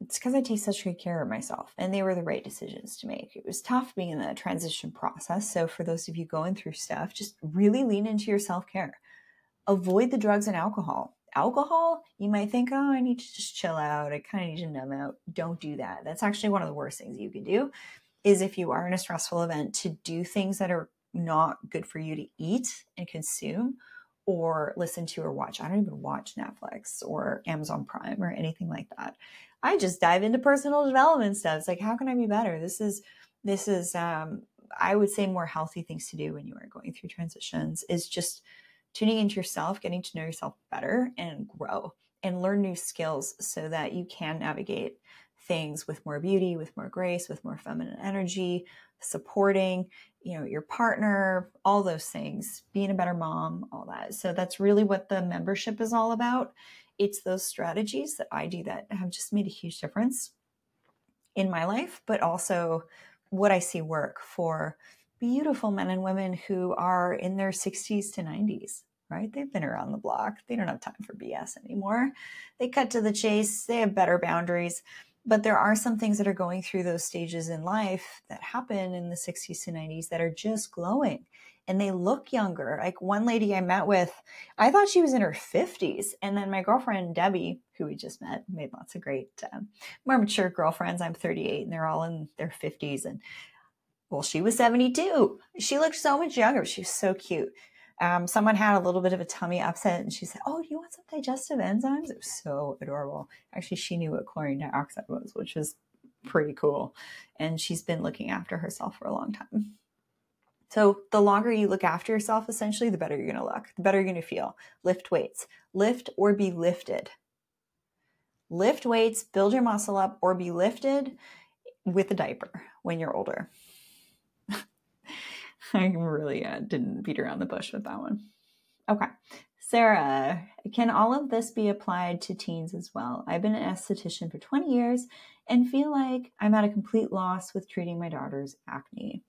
It's because I take such good care of myself, and they were the right decisions to make. It was tough being in the transition process. So, for those of you going through stuff, just really lean into your self care. Avoid the drugs and alcohol. Alcohol, you might think, oh, I need to just chill out. I kind of need to numb out. Don't do that. That's actually one of the worst things you can do. Is if you are in a stressful event, to do things that are not good for you to eat and consume or listen to or watch. I don't even watch Netflix or Amazon Prime or anything like that. I just dive into personal development stuff. It's like, how can I be better? This is, this is, um, I would say more healthy things to do when you are going through transitions is just tuning into yourself, getting to know yourself better and grow and learn new skills so that you can navigate things with more beauty, with more grace, with more feminine energy, supporting, you know, your partner, all those things, being a better mom, all that. So that's really what the membership is all about. It's those strategies that I do that have just made a huge difference in my life, but also what I see work for beautiful men and women who are in their 60s to 90s, right? They've been around the block. They don't have time for BS anymore. They cut to the chase. They have better boundaries but there are some things that are going through those stages in life that happen in the 60s to 90s that are just glowing and they look younger. Like one lady I met with, I thought she was in her 50s. And then my girlfriend, Debbie, who we just met, made lots of great, um, more mature girlfriends. I'm 38 and they're all in their 50s. And well, she was 72. She looked so much younger. She was so cute. Um, someone had a little bit of a tummy upset and she said, Oh, do you want some digestive enzymes? It was so adorable. Actually, she knew what chlorine dioxide was, which was pretty cool. And she's been looking after herself for a long time. So, the longer you look after yourself, essentially, the better you're going to look, the better you're going to feel. Lift weights, lift or be lifted. Lift weights, build your muscle up, or be lifted with a diaper when you're older. I really uh, didn't beat around the bush with that one. Okay. Sarah, can all of this be applied to teens as well? I've been an esthetician for 20 years and feel like I'm at a complete loss with treating my daughter's acne.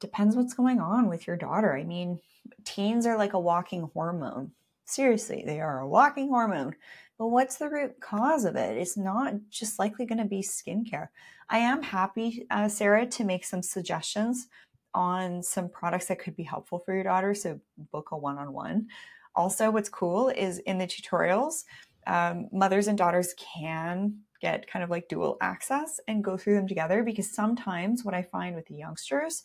Depends what's going on with your daughter. I mean, teens are like a walking hormone. Seriously, they are a walking hormone. But what's the root cause of it? It's not just likely going to be skincare. I am happy, uh, Sarah, to make some suggestions on some products that could be helpful for your daughter. So book a one-on-one. Also, what's cool is in the tutorials, um, mothers and daughters can get kind of like dual access and go through them together because sometimes what I find with the youngsters,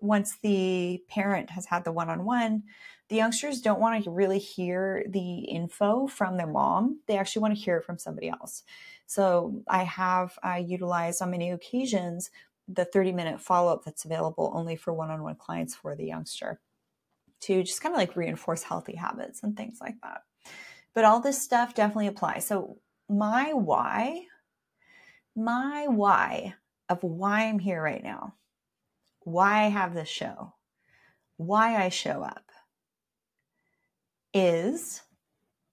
once the parent has had the one on one, the youngsters don't want to really hear the info from their mom. They actually want to hear it from somebody else. So I have uh, utilized on many occasions the 30 minute follow up that's available only for one on one clients for the youngster to just kind of like reinforce healthy habits and things like that. But all this stuff definitely applies. So, my why, my why of why I'm here right now, why I have this show, why I show up is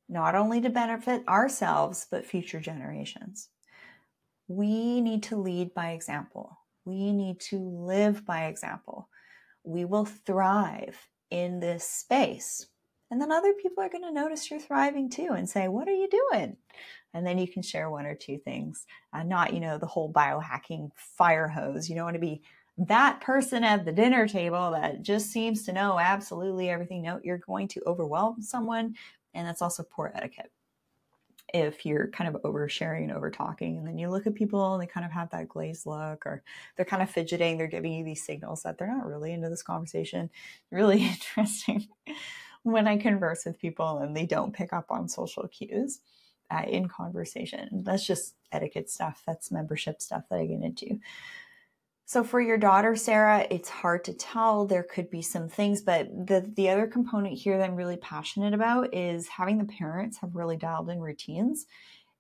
not only to benefit ourselves, but future generations. We need to lead by example. We need to live by example. We will thrive in this space. And then other people are going to notice you're thriving too and say, What are you doing? And then you can share one or two things, uh, not, you know, the whole biohacking fire hose. You don't want to be that person at the dinner table that just seems to know absolutely everything. No, you're going to overwhelm someone. And that's also poor etiquette if you're kind of oversharing and over talking and then you look at people and they kind of have that glazed look or they're kind of fidgeting they're giving you these signals that they're not really into this conversation. Really interesting when i converse with people and they don't pick up on social cues uh, in conversation. That's just etiquette stuff. That's membership stuff that i get into so for your daughter, Sarah, it's hard to tell. There could be some things, but the the other component here that I'm really passionate about is having the parents have really dialed in routines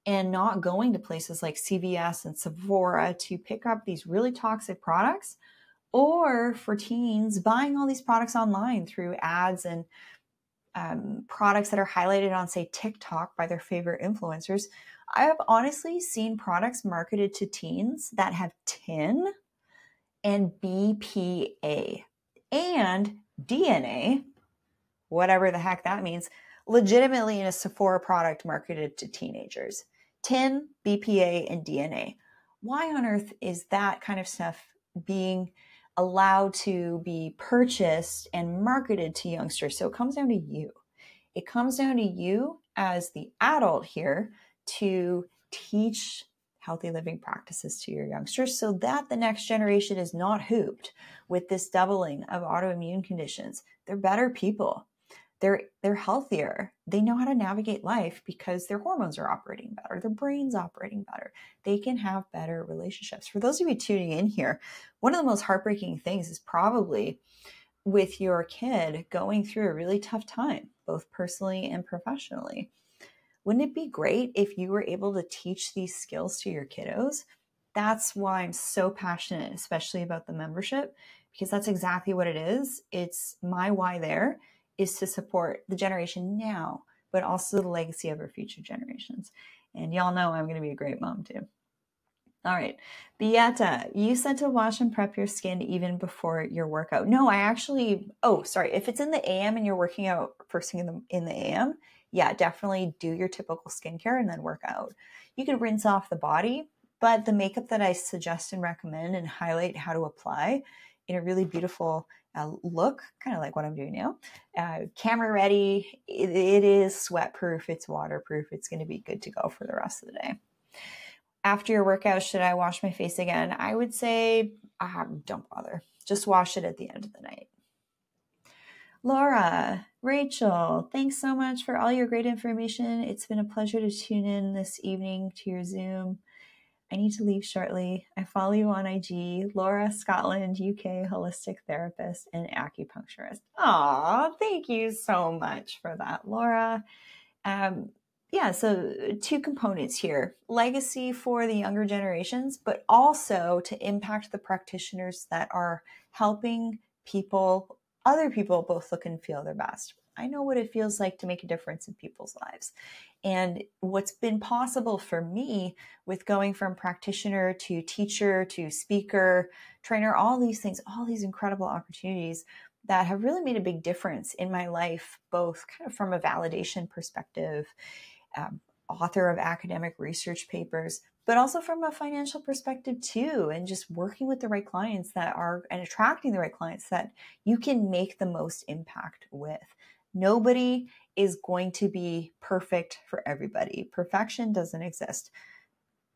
and not going to places like CVS and Sephora to pick up these really toxic products or for teens buying all these products online through ads and um, products that are highlighted on say TikTok by their favorite influencers. I have honestly seen products marketed to teens that have tin and BPA and DNA, whatever the heck that means, legitimately in a Sephora product marketed to teenagers. Tin, BPA, and DNA. Why on earth is that kind of stuff being allowed to be purchased and marketed to youngsters? So it comes down to you. It comes down to you as the adult here to teach healthy living practices to your youngsters so that the next generation is not hooped with this doubling of autoimmune conditions. They're better people. They're they're healthier. They know how to navigate life because their hormones are operating better, their brain's operating better. They can have better relationships. For those of you tuning in here, one of the most heartbreaking things is probably with your kid going through a really tough time, both personally and professionally wouldn't it be great if you were able to teach these skills to your kiddos? That's why I'm so passionate, especially about the membership, because that's exactly what it is. It's my why there is to support the generation now, but also the legacy of our future generations. And y'all know I'm going to be a great mom too. All right. Beata, you said to wash and prep your skin even before your workout. No, I actually, oh, sorry. If it's in the AM and you're working out first thing in the, in the AM, yeah, definitely do your typical skincare and then work out. You could rinse off the body, but the makeup that I suggest and recommend and highlight how to apply in a really beautiful uh, look, kind of like what I'm doing now, uh, camera ready. It, it is sweat proof, it's waterproof, it's going to be good to go for the rest of the day. After your workout, should I wash my face again? I would say um, don't bother. Just wash it at the end of the night. Laura, Rachel, thanks so much for all your great information. It's been a pleasure to tune in this evening to your Zoom. I need to leave shortly. I follow you on IG, Laura Scotland, UK holistic therapist and acupuncturist. Aw, thank you so much for that, Laura. Um, yeah, so two components here legacy for the younger generations, but also to impact the practitioners that are helping people other people both look and feel their best. I know what it feels like to make a difference in people's lives. And what's been possible for me with going from practitioner to teacher to speaker, trainer, all these things, all these incredible opportunities that have really made a big difference in my life, both kind of from a validation perspective, um, author of academic research papers, but also from a financial perspective too and just working with the right clients that are and attracting the right clients that you can make the most impact with. Nobody is going to be perfect for everybody. Perfection doesn't exist.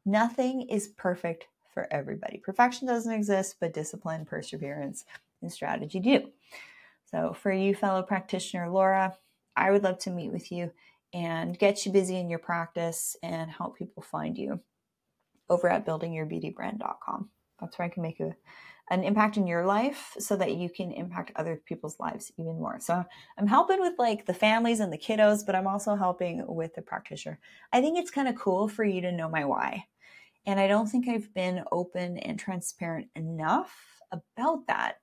Nothing is perfect for everybody. Perfection doesn't exist but discipline perseverance and strategy do. So, for you, fellow practitioner Laura, I would love to meet with you and get you busy in your practice and help people find you over at buildingyourbeautybrand.com. That's where I can make a, an impact in your life so that you can impact other people's lives even more. So I'm helping with like the families and the kiddos, but I'm also helping with the practitioner. I think it's kind of cool for you to know my why. And I don't think I've been open and transparent enough about that.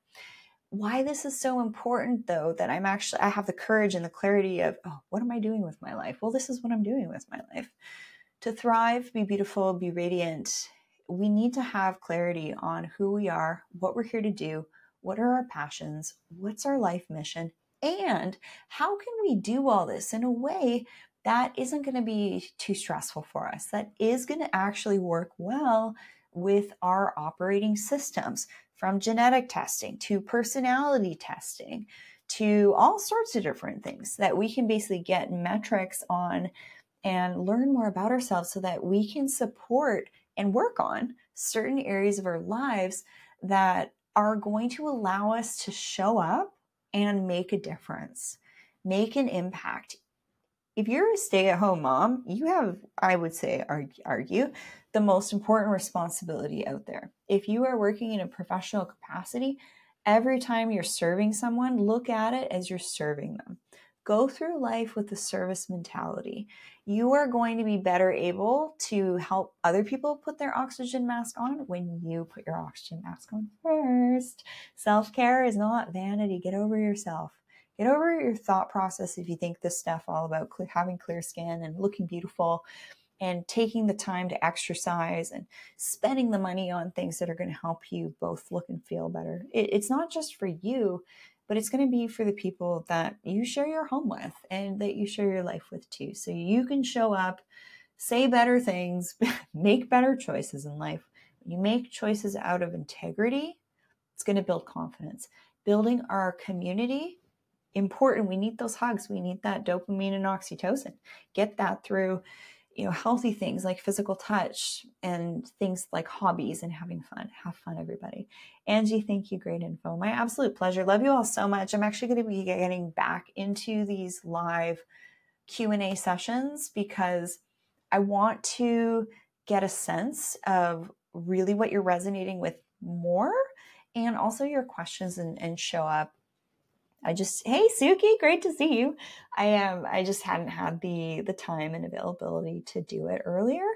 Why this is so important though that I'm actually I have the courage and the clarity of, oh, what am I doing with my life? Well, this is what I'm doing with my life. To thrive, be beautiful, be radiant, we need to have clarity on who we are, what we're here to do, what are our passions, what's our life mission, and how can we do all this in a way that isn't going to be too stressful for us, that is going to actually work well with our operating systems from genetic testing to personality testing to all sorts of different things that we can basically get metrics on and learn more about ourselves so that we can support and work on certain areas of our lives that are going to allow us to show up and make a difference, make an impact. If you're a stay at home mom, you have, I would say, argue, the most important responsibility out there. If you are working in a professional capacity, every time you're serving someone, look at it as you're serving them. Go through life with a service mentality. You are going to be better able to help other people put their oxygen mask on when you put your oxygen mask on first. Self care is not vanity. Get over yourself. Get over your thought process if you think this stuff all about having clear skin and looking beautiful and taking the time to exercise and spending the money on things that are going to help you both look and feel better. It, it's not just for you, but it's going to be for the people that you share your home with and that you share your life with too. So you can show up, say better things, make better choices in life. You make choices out of integrity, it's going to build confidence. Building our community, important. We need those hugs. We need that dopamine and oxytocin. Get that through you know healthy things like physical touch and things like hobbies and having fun have fun everybody. Angie thank you. Great info. My absolute pleasure. Love you all so much. I'm actually going to be getting back into these live q&a sessions because i want to get a sense of really what you're resonating with more and also your questions and, and show up I just, hey Suki, great to see you. I am. Um, I just hadn't had the the time and availability to do it earlier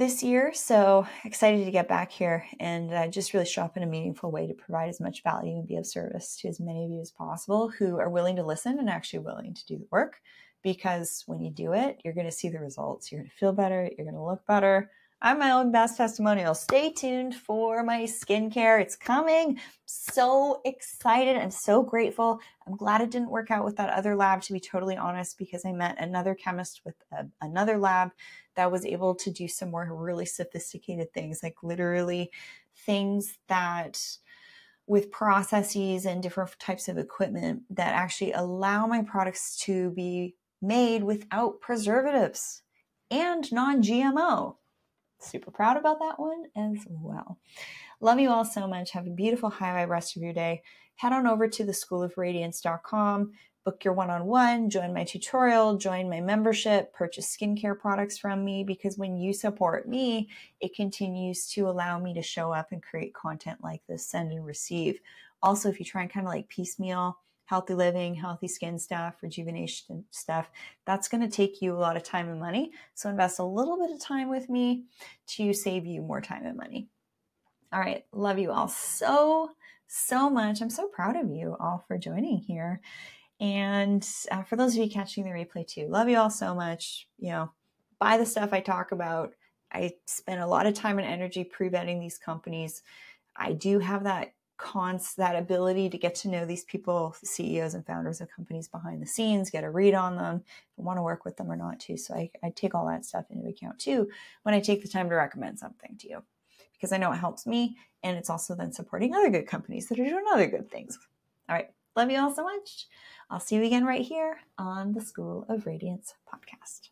this year, so excited to get back here and uh, just really show up in a meaningful way to provide as much value and be of service to as many of you as possible who are willing to listen and actually willing to do the work. Because when you do it, you're going to see the results. You're going to feel better. You're going to look better. I'm my own best testimonial. Stay tuned for my skincare. It's coming. So excited. I'm so grateful. I'm glad it didn't work out with that other lab, to be totally honest, because I met another chemist with a, another lab that was able to do some more really sophisticated things, like literally things that with processes and different types of equipment that actually allow my products to be made without preservatives and non GMO super proud about that one as well. Love you all so much. Have a beautiful high vibe rest of your day. Head on over to the schoolofradiance.com, book your one on one, join my tutorial, join my membership, purchase skincare products from me because when you support me, it continues to allow me to show up and create content like this, send and receive. Also, if you try and kind of like piecemeal, healthy living, healthy skin stuff, rejuvenation stuff, that's going to take you a lot of time and money. So invest a little bit of time with me to save you more time and money. All right. Love you all so, so much. I'm so proud of you all for joining here. And uh, for those of you catching the replay too, love you all so much. You know, buy the stuff I talk about. I spend a lot of time and energy pre vetting these companies. I do have that cons that ability to get to know these people ceos and founders of companies behind the scenes get a read on them want to work with them or not too. So I, I take all that stuff into account too when i take the time to recommend something to you because i know it helps me and it's also then supporting other good companies that are doing other good things. All right. Love you all so much. I'll see you again right here on the school of radiance podcast